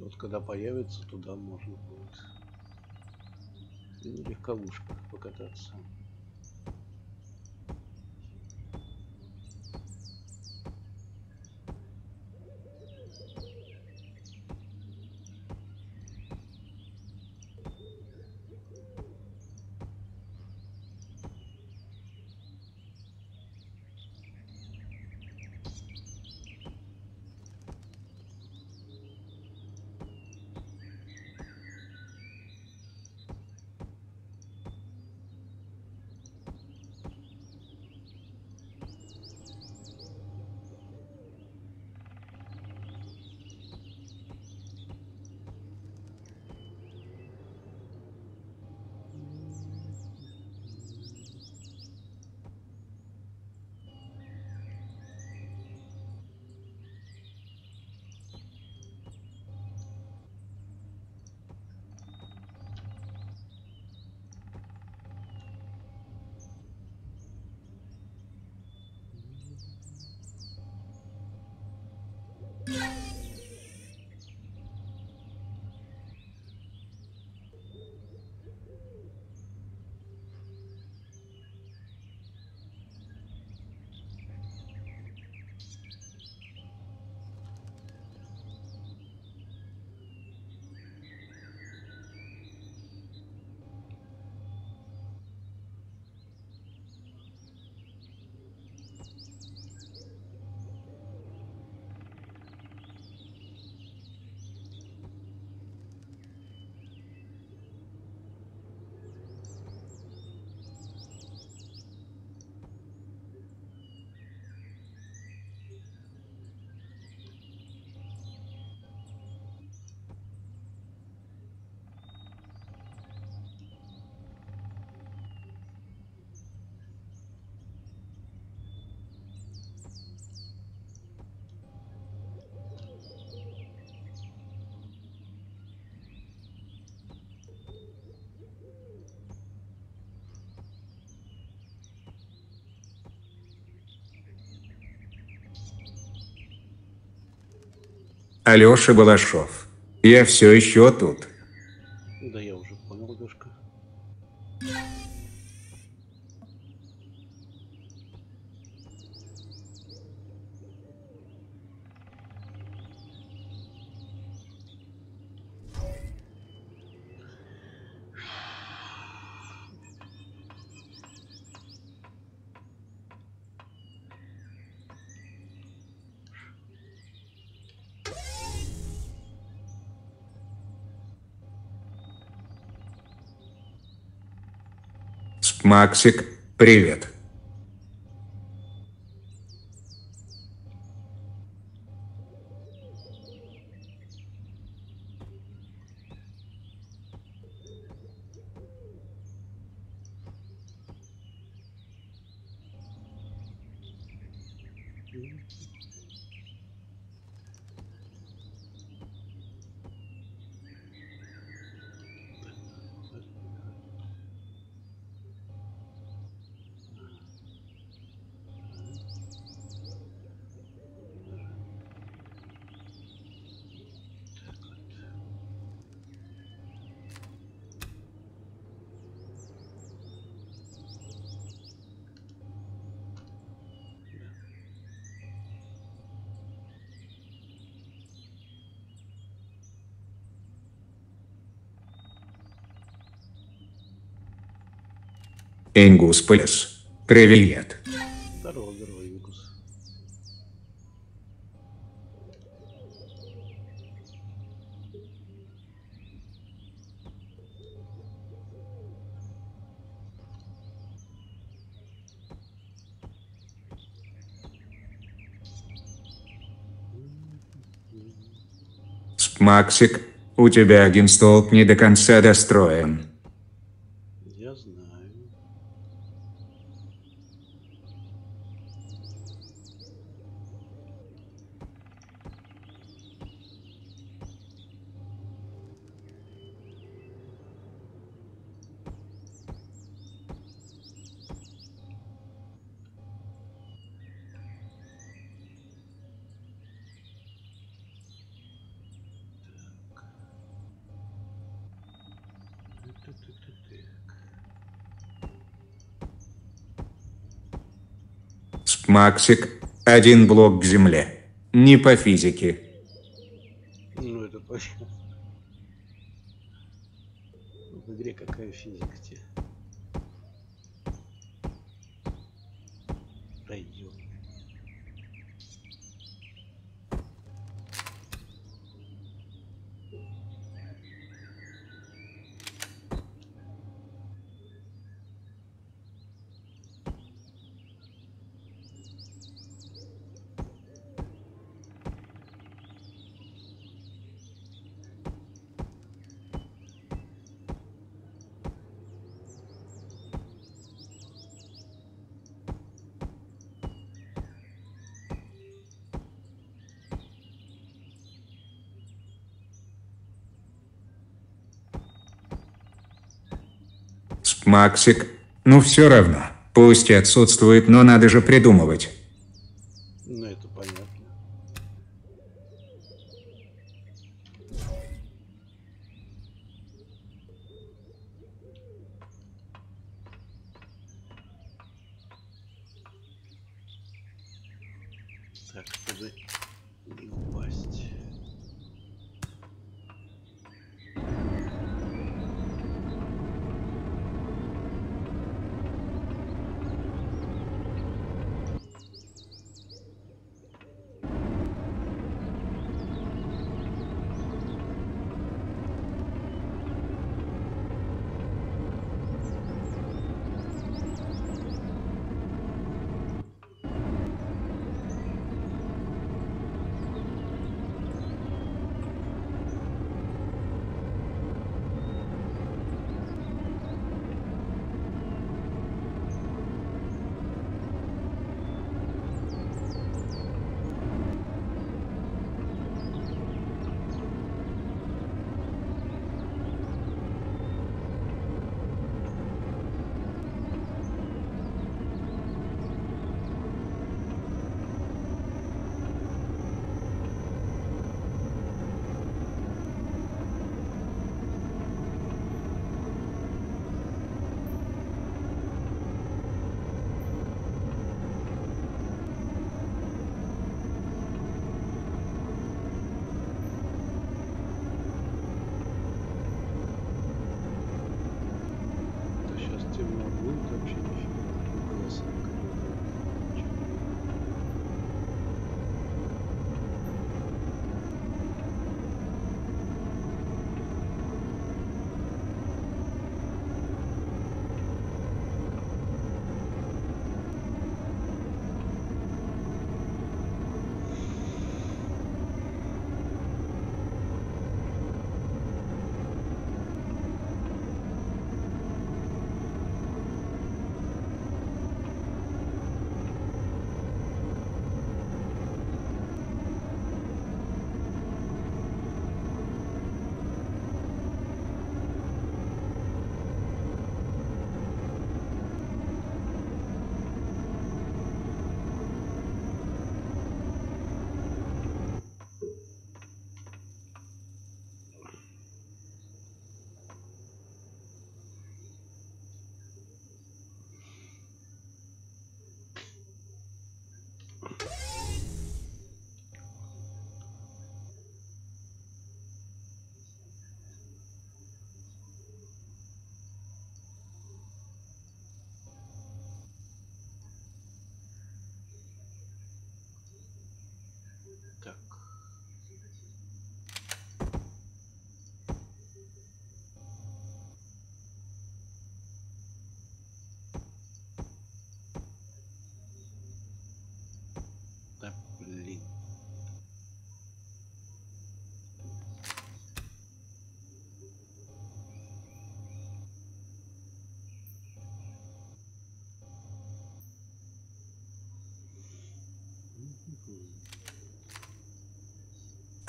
[SPEAKER 2] Вот когда появится, туда можно будет на легковушках покататься.
[SPEAKER 1] Алеша Балашов. Я все еще тут. Максик, привет. Ингус Плес. Привет.
[SPEAKER 2] Здорово, здорово, Ингус.
[SPEAKER 1] Максик, у тебя один столб не до конца достроен.
[SPEAKER 2] Я знаю.
[SPEAKER 1] Максик, один блок к земле. Не по физике.
[SPEAKER 2] Ну, это понятно. В игре какая физика тебе? Пройдем.
[SPEAKER 1] Максик, ну все равно. Пусть и отсутствует, но надо же придумывать.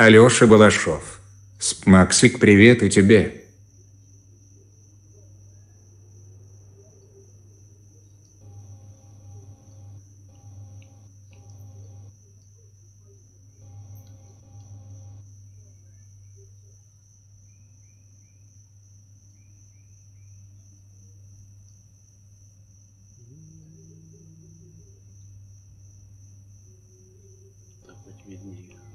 [SPEAKER 1] Алёша Балашов. Максик, привет и тебе.
[SPEAKER 2] Виднее.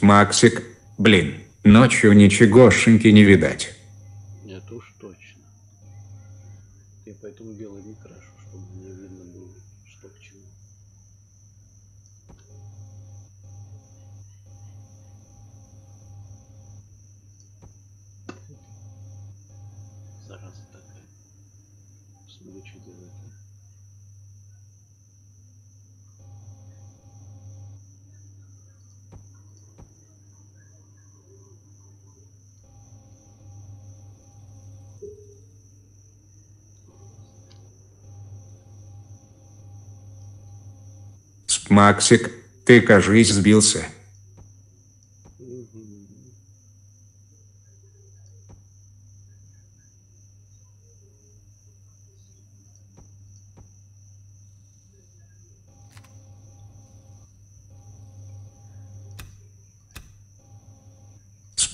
[SPEAKER 1] Максик, блин, ночью ничегошеньки не видать.
[SPEAKER 2] Это уж точно. Я поэтому белый не крашу, чтобы мне видно было, что к чему. Зараза такая. Посмотри, что делает.
[SPEAKER 1] Максик, ты, кажись, сбился.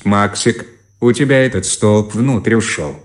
[SPEAKER 1] Максик, у тебя этот столб внутрь ушел.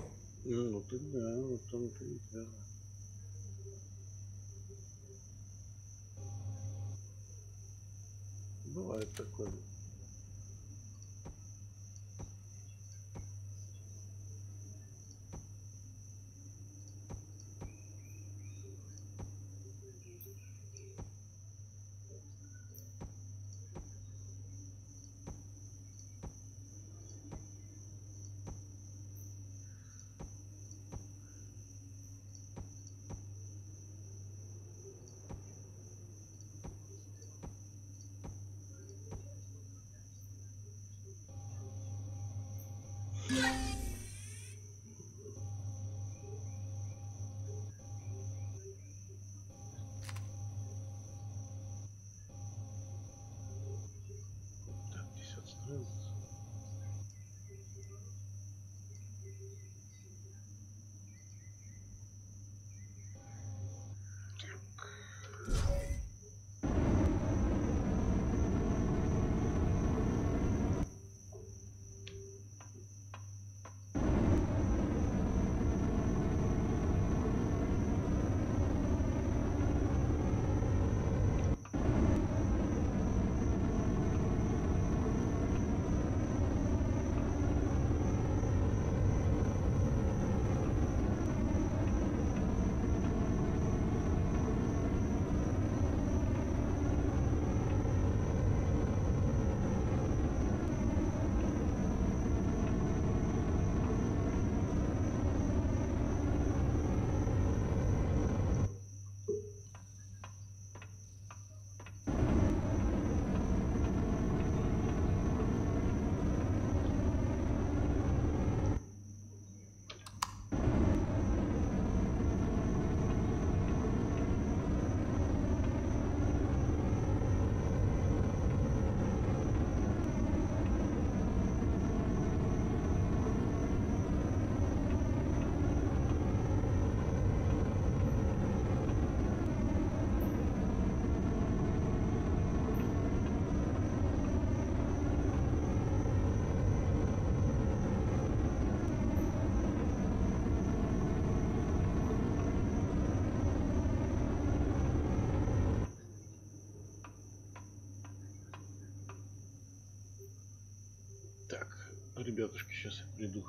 [SPEAKER 2] Ребятушки, сейчас я приду.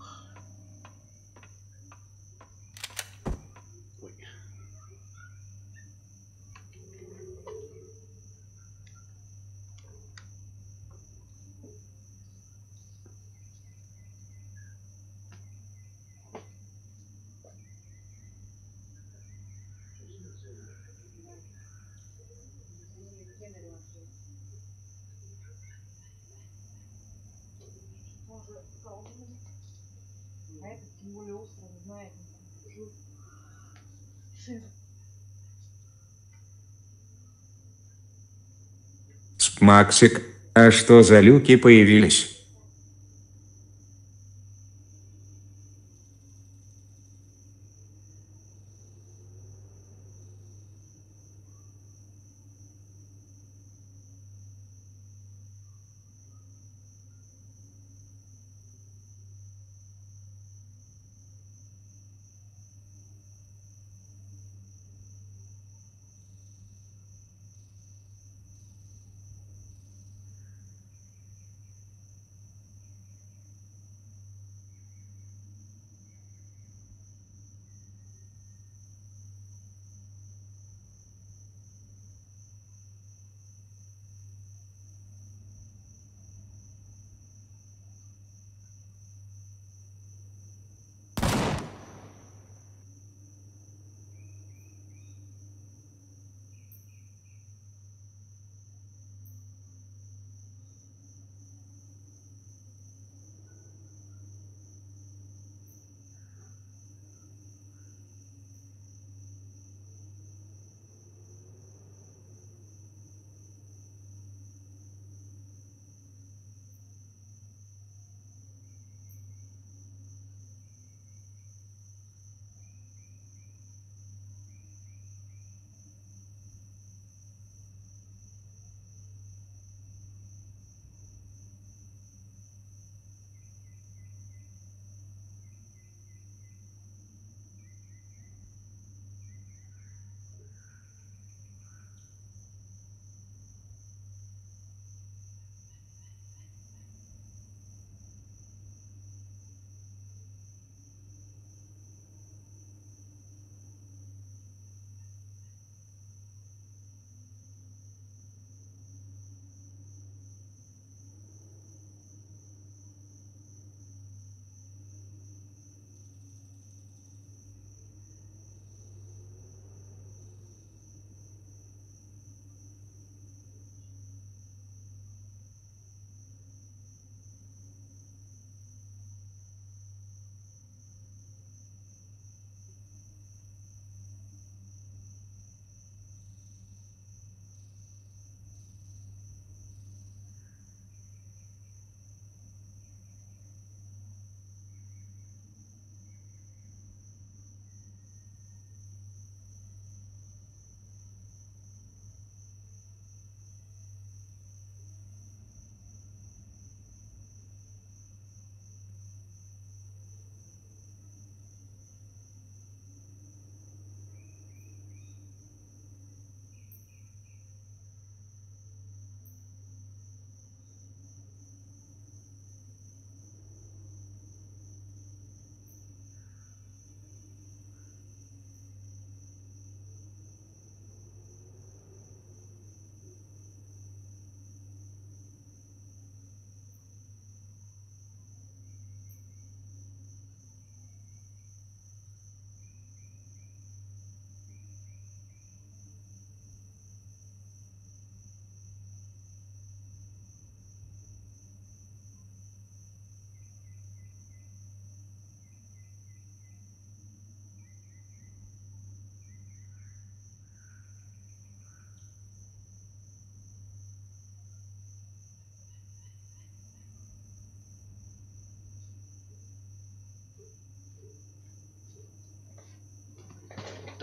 [SPEAKER 1] Максик, а что за люки появились?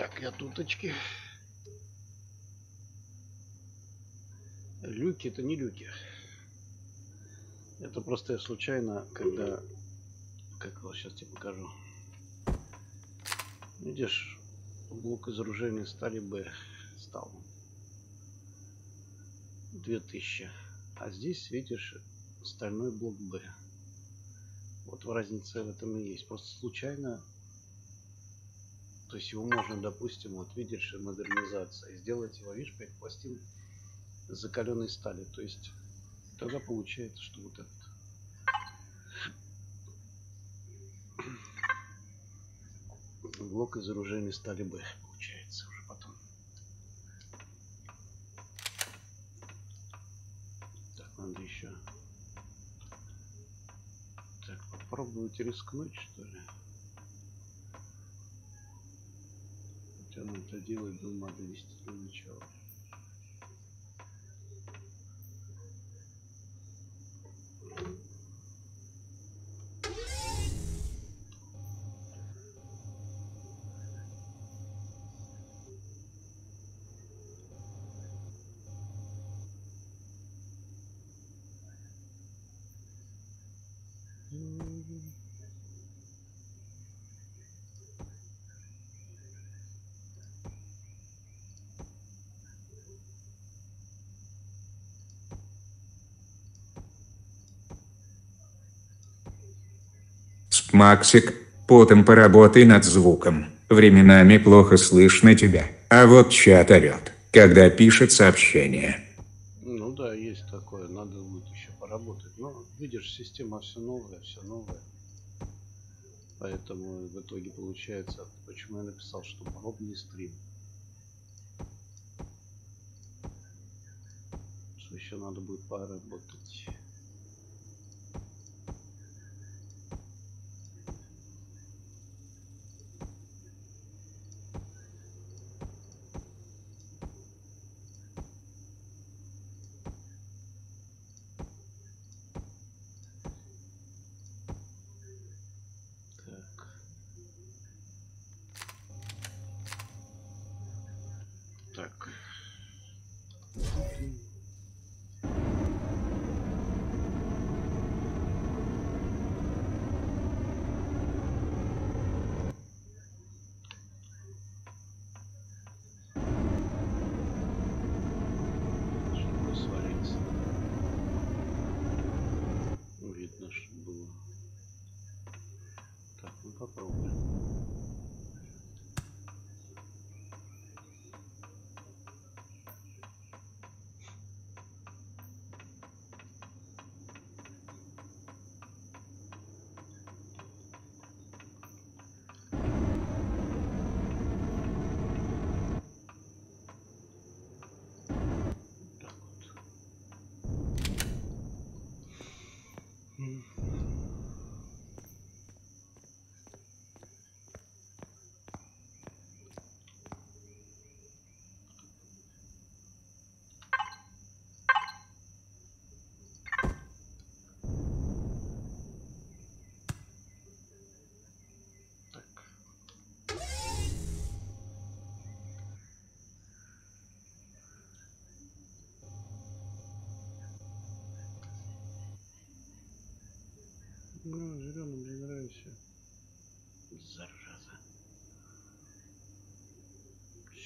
[SPEAKER 2] Так, я туточки. Люки это не люки. Это просто я случайно, когда... Как вот сейчас тебе покажу. Видишь, блок из оружейной стали Б стал. 2000. А здесь видишь стальной блок Б. Вот разница в этом и есть. Просто случайно, то есть его можно, допустим, вот видишь, модернизация, сделать его, видишь, 5 пластин закаленной стали. То есть тогда получается, что вот этот блок из оружейной стали Б получается уже потом. Так, надо еще. Так, попробовать рискнуть, что ли? Нам это делать до надо вести для начала.
[SPEAKER 1] Максик, потом поработай над звуком. Временами плохо слышно тебя. А вот чат орет, когда пишет сообщение.
[SPEAKER 2] Ну да, есть такое. Надо будет еще поработать. Но видишь, система все новая, все новая. Поэтому в итоге получается, почему я написал, что пробный стрим. Что еще надо будет поработать.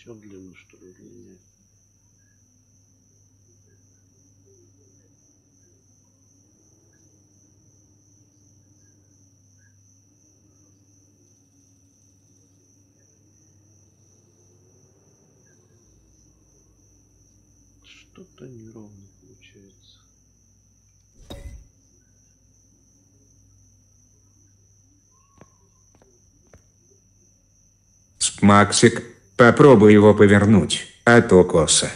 [SPEAKER 2] Все длину, что ли, удлиняет. Что-то неровно получается.
[SPEAKER 1] Максик, попробуй его повернуть, а то косо.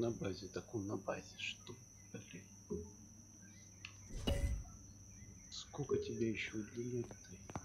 [SPEAKER 2] На базе. Так он на базе, что? Блин. Сколько тебе еще уделять-то?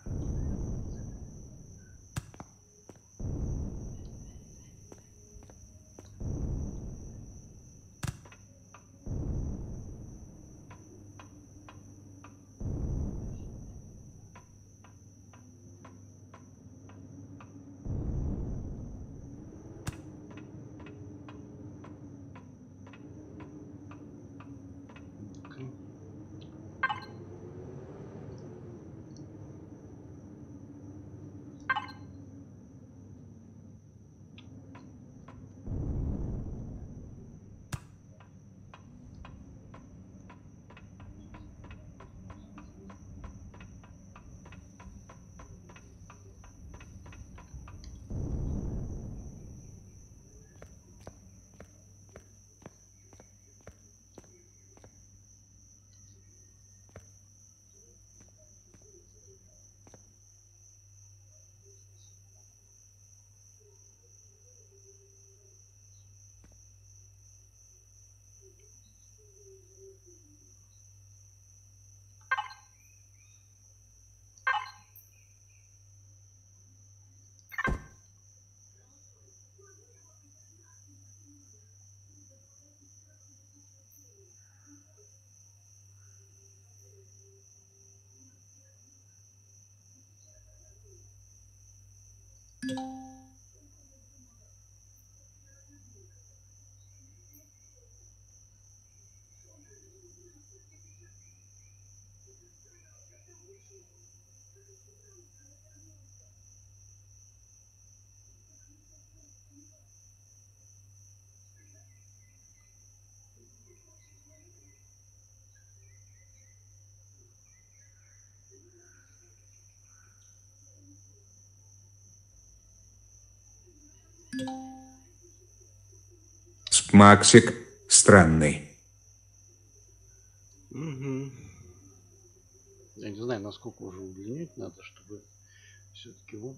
[SPEAKER 1] Максик странный.
[SPEAKER 2] Угу. Я не знаю, насколько уже удлинить надо, чтобы все-таки он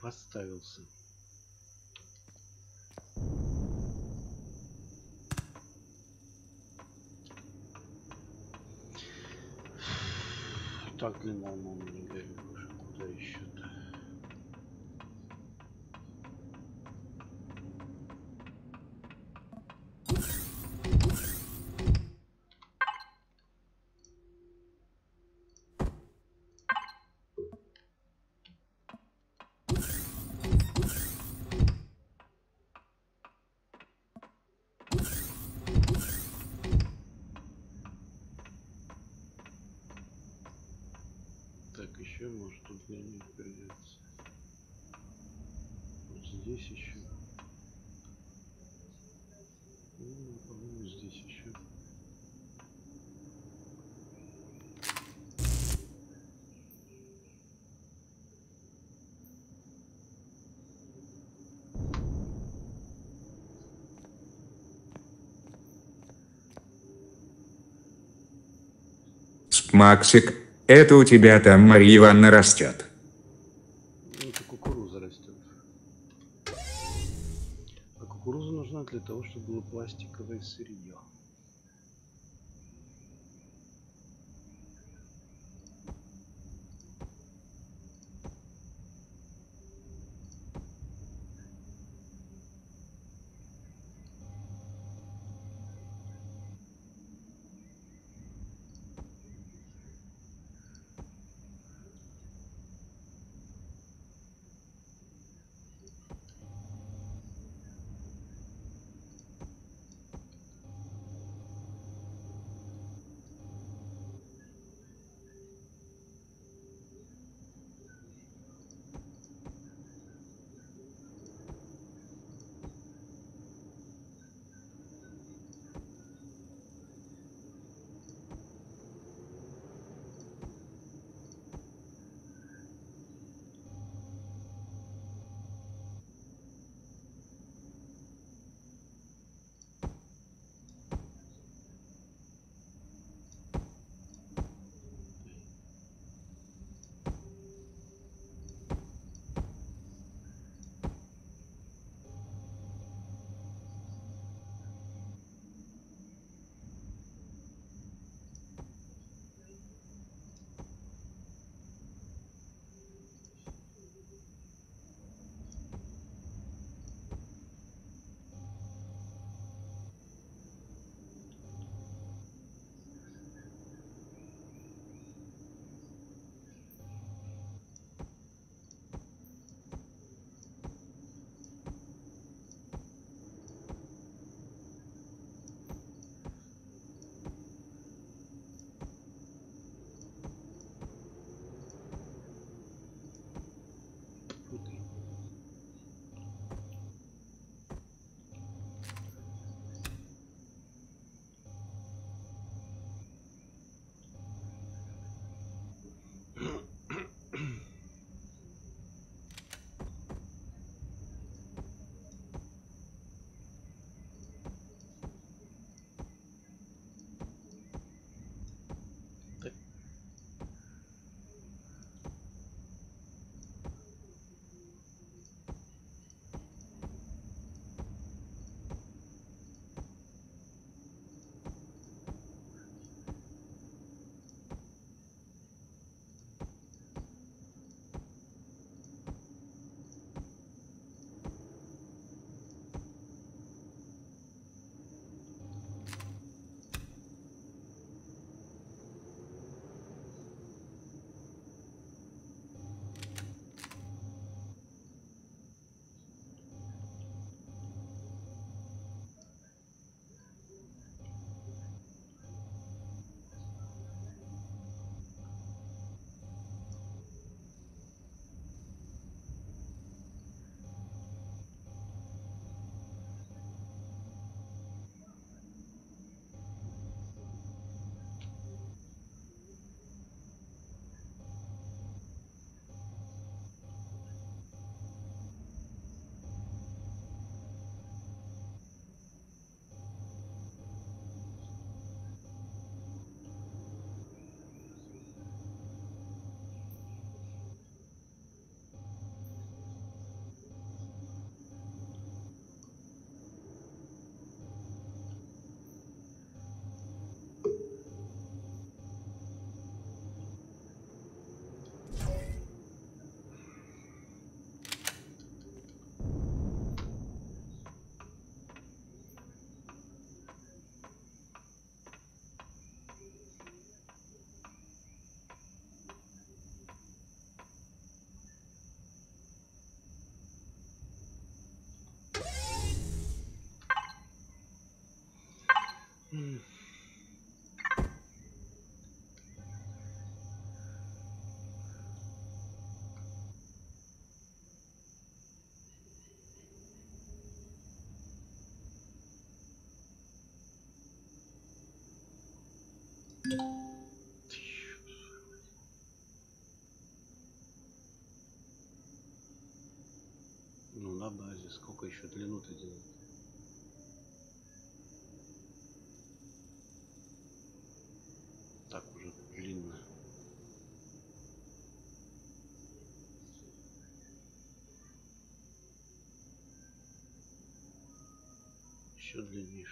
[SPEAKER 2] поставился. Так длина он не говорит уже, куда еще-то. Так, еще удлинить придется. Вот здесь еще. Ну, по-моему, здесь еще.
[SPEAKER 1] Максик, это у тебя там Марья Ивановна растет.
[SPEAKER 2] Ну, Это кукуруза растет. А кукуруза нужна для того, чтобы было пластиковое сырье. Ну, на базе сколько еще длину-то делать? Еще длиннее,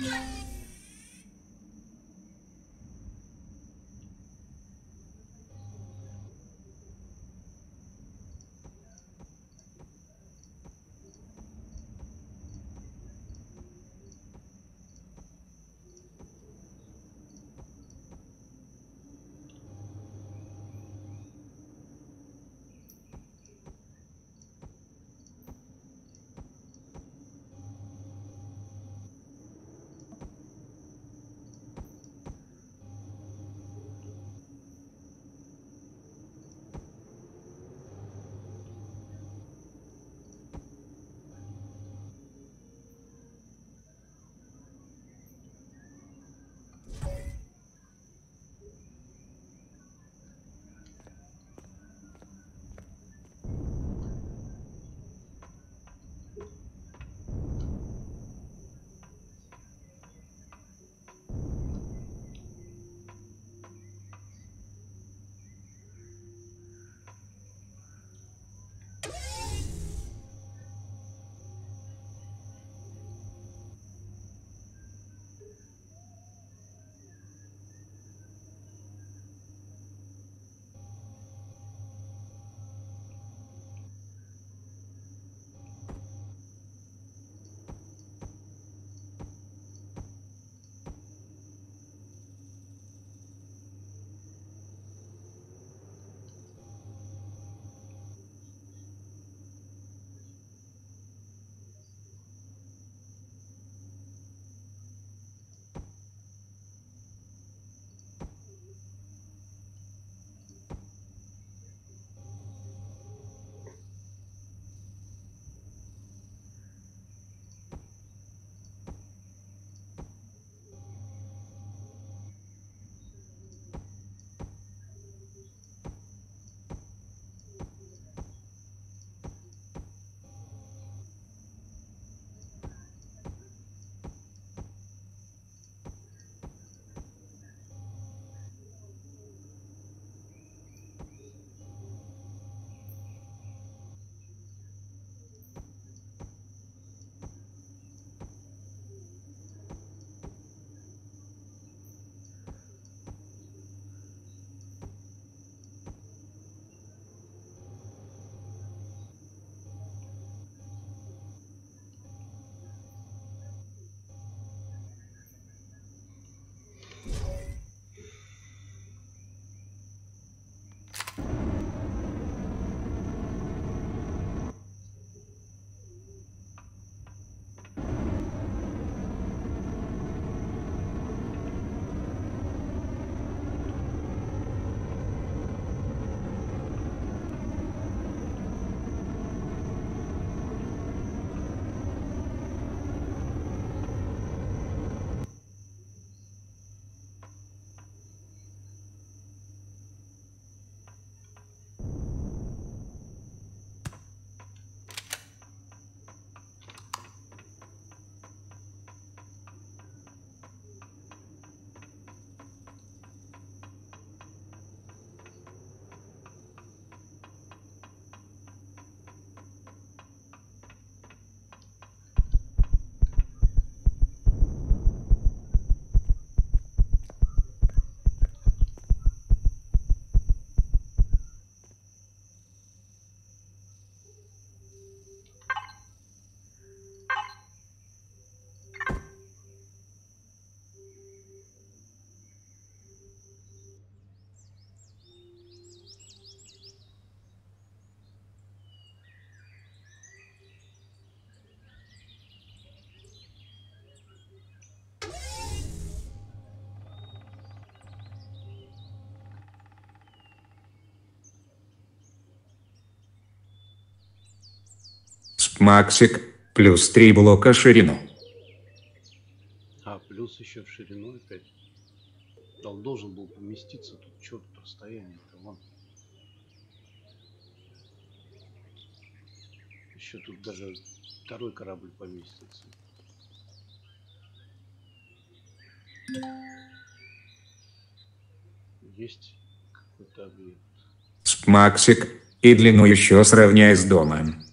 [SPEAKER 2] What?
[SPEAKER 1] Максик, плюс 3 блока ширину.
[SPEAKER 2] А, плюс еще в ширину опять. Он должен был поместиться тут. Черт, расстояние-то вон. Еще тут даже второй корабль поместится. Есть какой-то объект.
[SPEAKER 1] Максик, и длину еще сравняй с домом.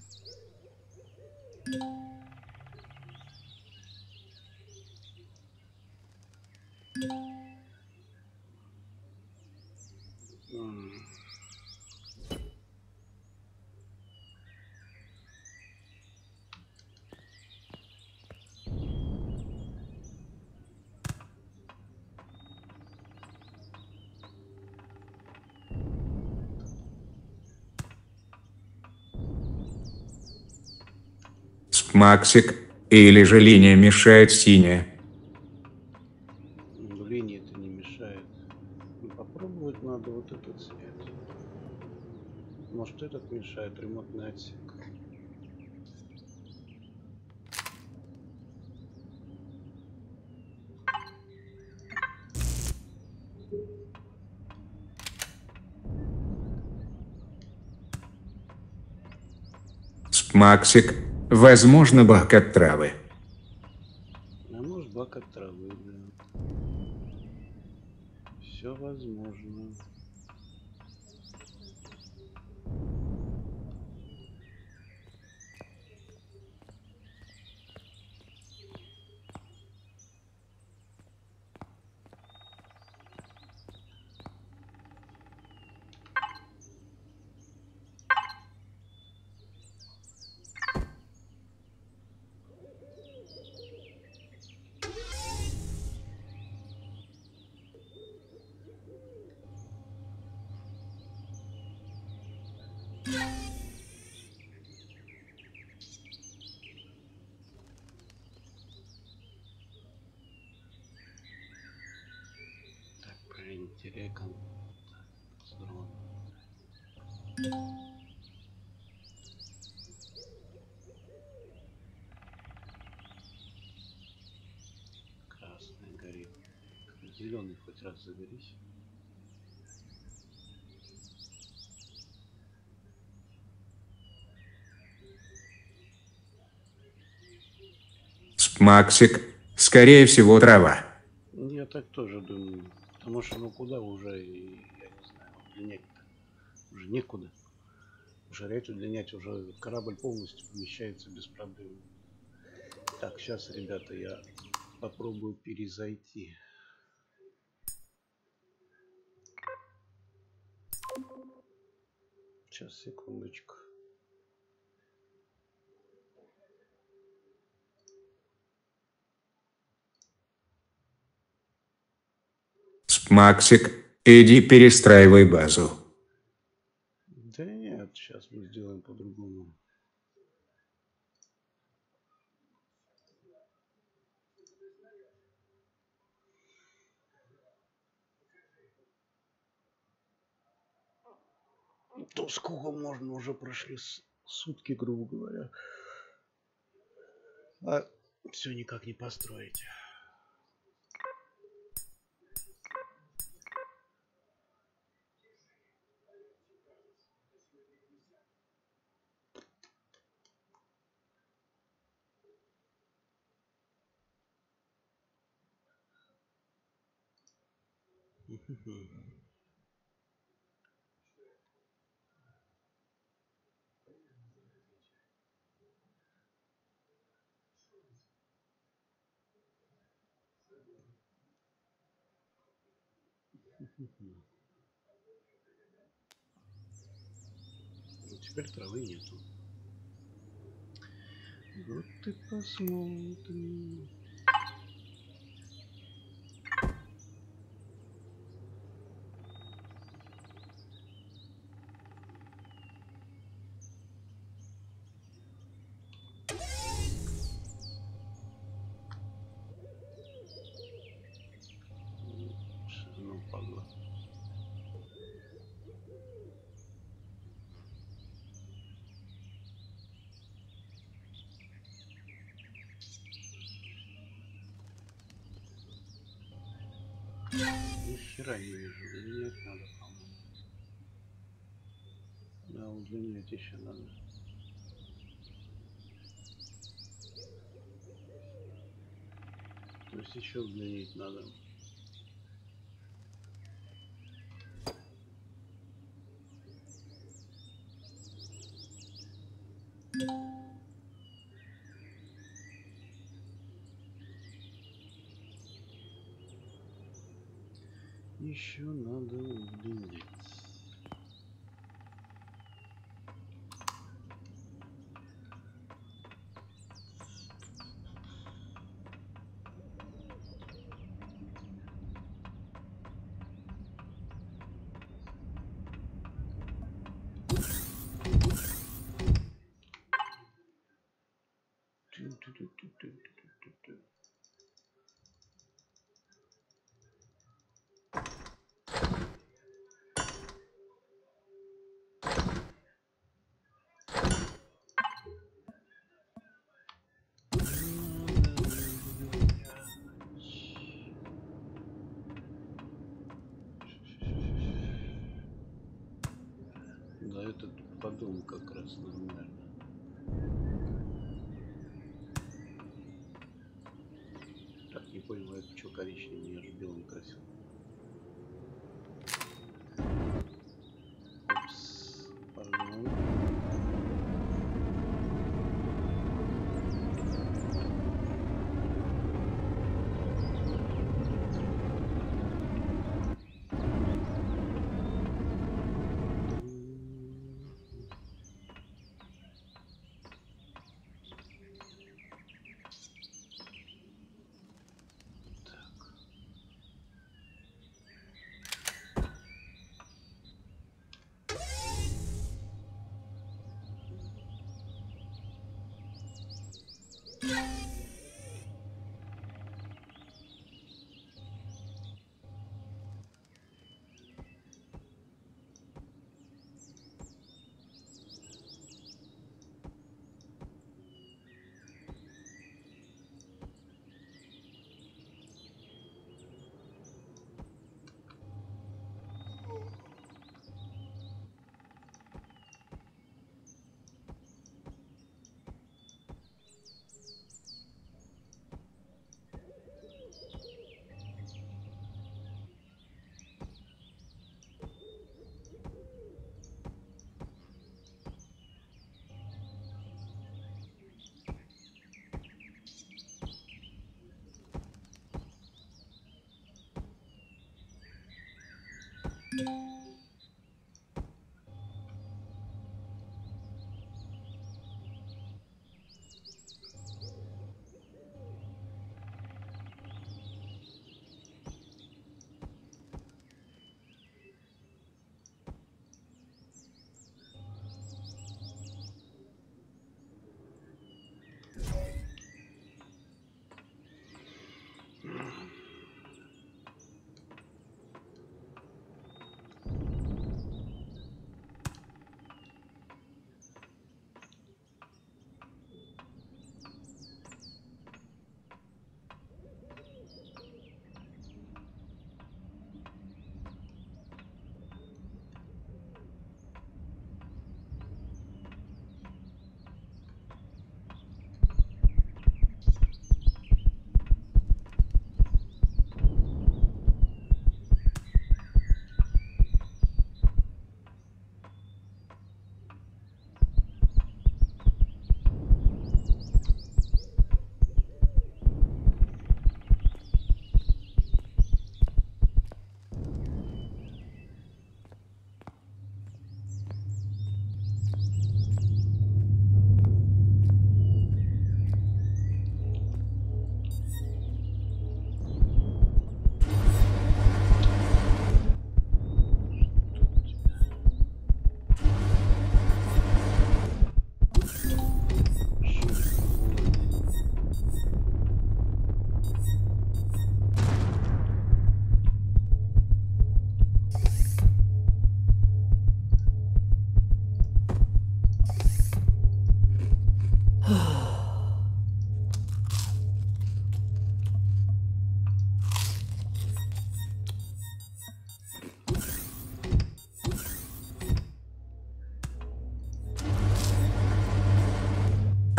[SPEAKER 1] Максик, или же линия мешает синяя.
[SPEAKER 2] Ну, линии это не мешает. Ну, попробовать надо вот этот цвет. Может этот мешает ремонтный отсек.
[SPEAKER 1] Максик, возможно, бак от травы.
[SPEAKER 2] А может бак от травы, да. Все возможно. Так, проверить рекон. Так, с дрона. Красный горит. Заберись.
[SPEAKER 1] Максик, скорее всего, трава.
[SPEAKER 2] Я так тоже думаю. Потому что ну куда уже, и, я не знаю, удлинять-то? Уже некуда. Жарять, удлинять уже корабль полностью помещается без проблем. Так, сейчас, ребята, я попробую перезайти. Сейчас, секундочку.
[SPEAKER 1] Максик, иди перестраивай базу.
[SPEAKER 2] Да нет, сейчас мы сделаем по-другому. То сколько можно уже прошли сутки, грубо говоря. А все никак не построить. Ну, Теперь травы нету. Вот и посмотрим. Ну, падла. Ни хера не вижу. Удлинять надо, по-моему. Да, удлинять еще. То есть еще удлинить надо. Еще надо удлинить. Ту-ту-ту-ту-ту-ту-ту-ту. Да, подум как раз нормально. Так, не это что коричневый, я же белым красил.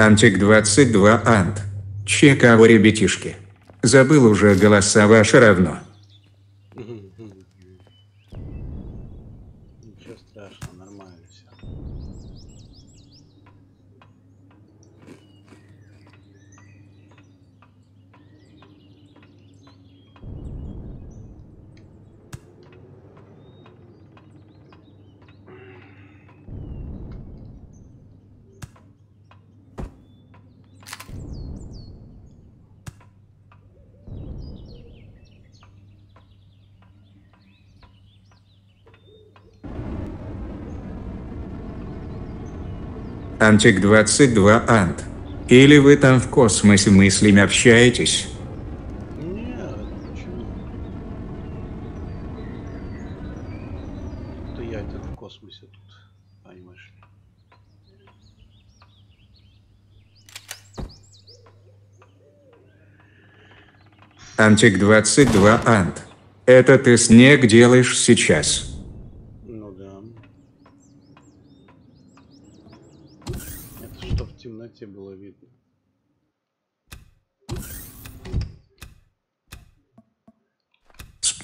[SPEAKER 1] Антик 22 Ант. Чекаво, ребятишки. Забыл уже голоса ваши равно. Антик-22 Ант. Или вы там в космосе мыслями общаетесь? Антик-22 Ант. Это ты снег делаешь сейчас.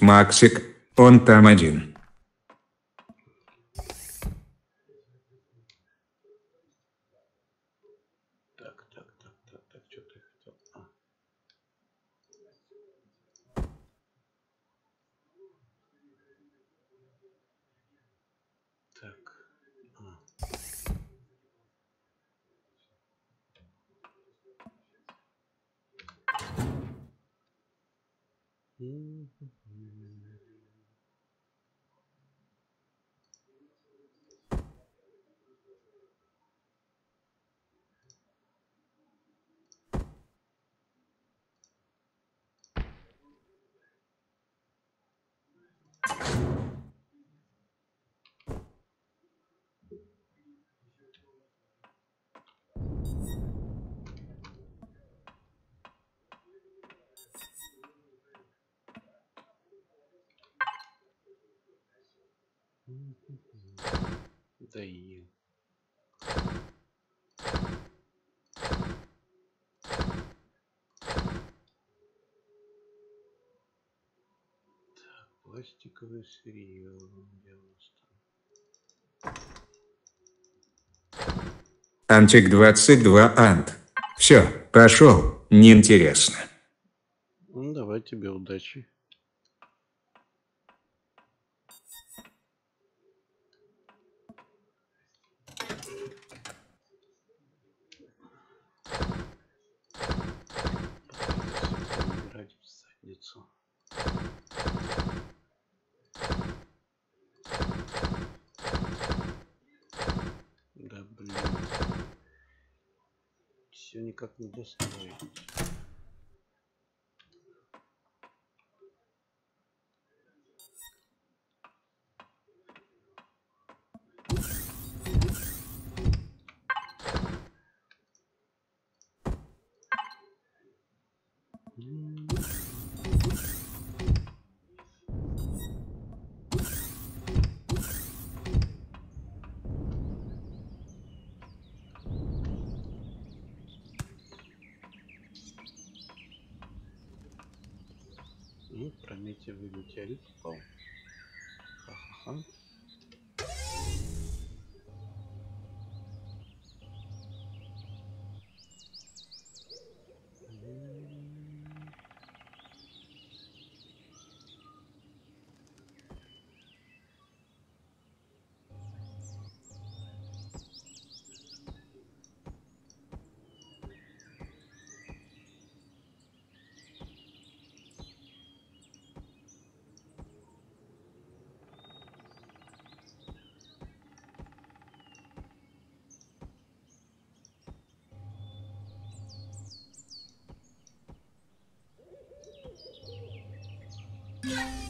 [SPEAKER 1] Максик, он там один.
[SPEAKER 2] Да пластиковый сырье. Где у нас там?
[SPEAKER 1] Антик 22 Ант. Все, пошел. Неинтересно.
[SPEAKER 2] Ну, давай тебе удачи. Убирать в задницу. Да блин. Все никак не достроить. Yes.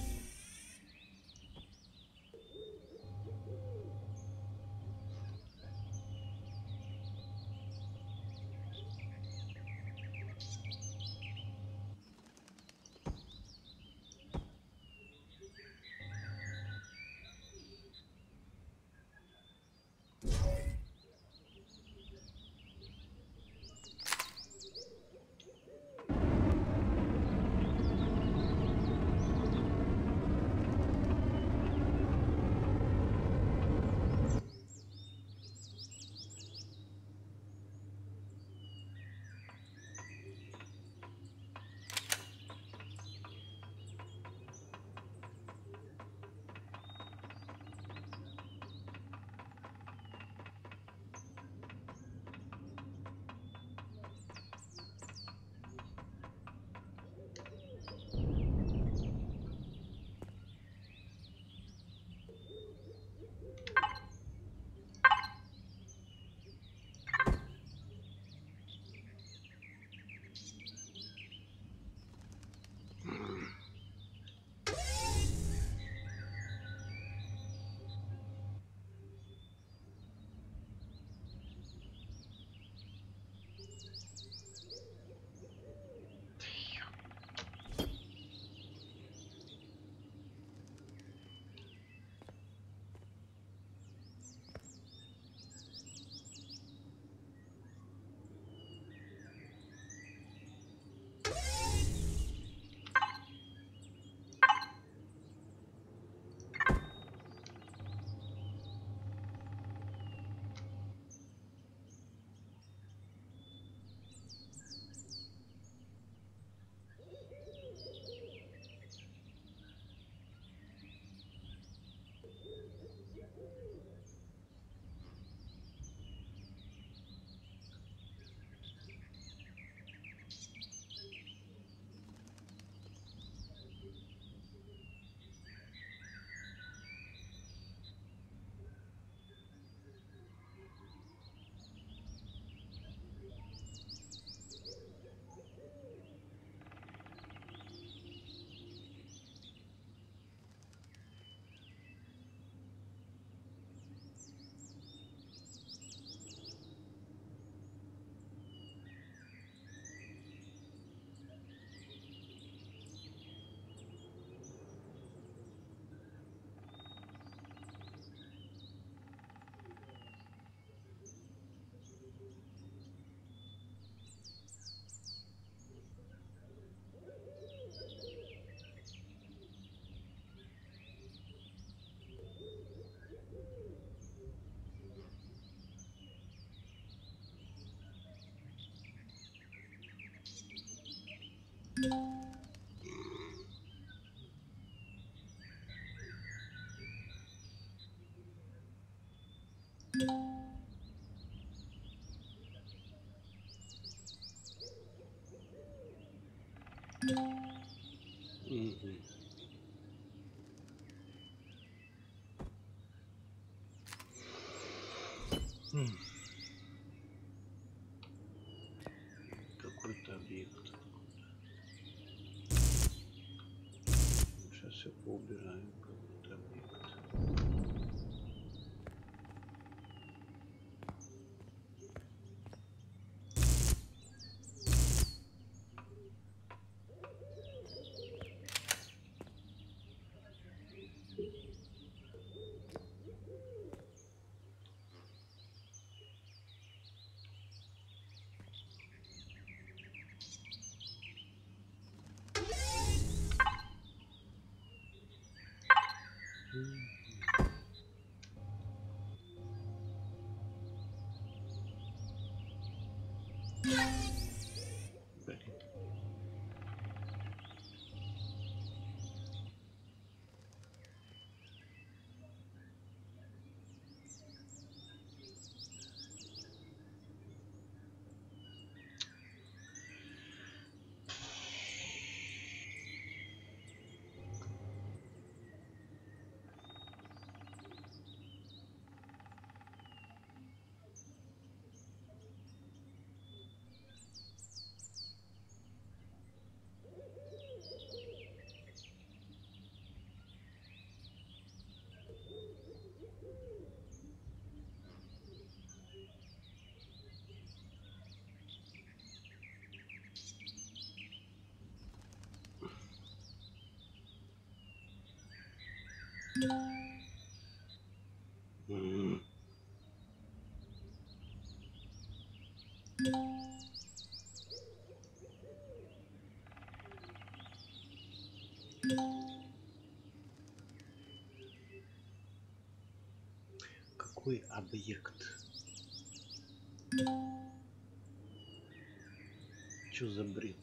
[SPEAKER 2] thank you Какой объект? Что за бред?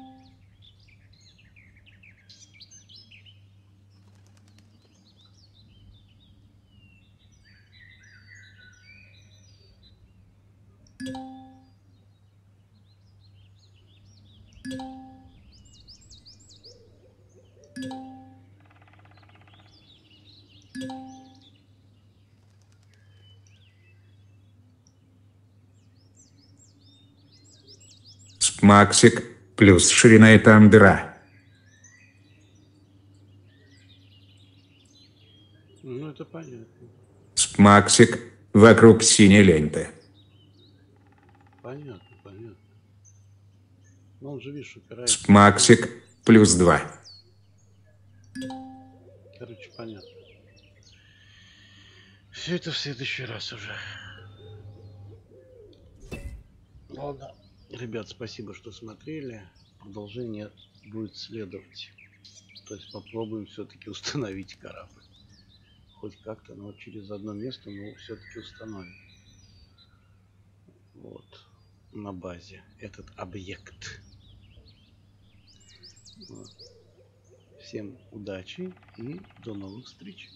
[SPEAKER 1] Максик, плюс ширина и там дыра.
[SPEAKER 2] Ну, это понятно.
[SPEAKER 1] Максик, вокруг синей ленты.
[SPEAKER 2] Понятно, понятно. Но он же, видишь, упирается.
[SPEAKER 1] Максик, плюс два.
[SPEAKER 2] Короче, понятно. Все это в следующий раз уже. Ладно. Ребят, спасибо, что смотрели. Продолжение будет следовать. То есть попробуем все-таки установить корабль. Хоть как-то, но через одно место мы все-таки установим. вот на базе этот объект. Вот. Всем удачи и до новых встреч.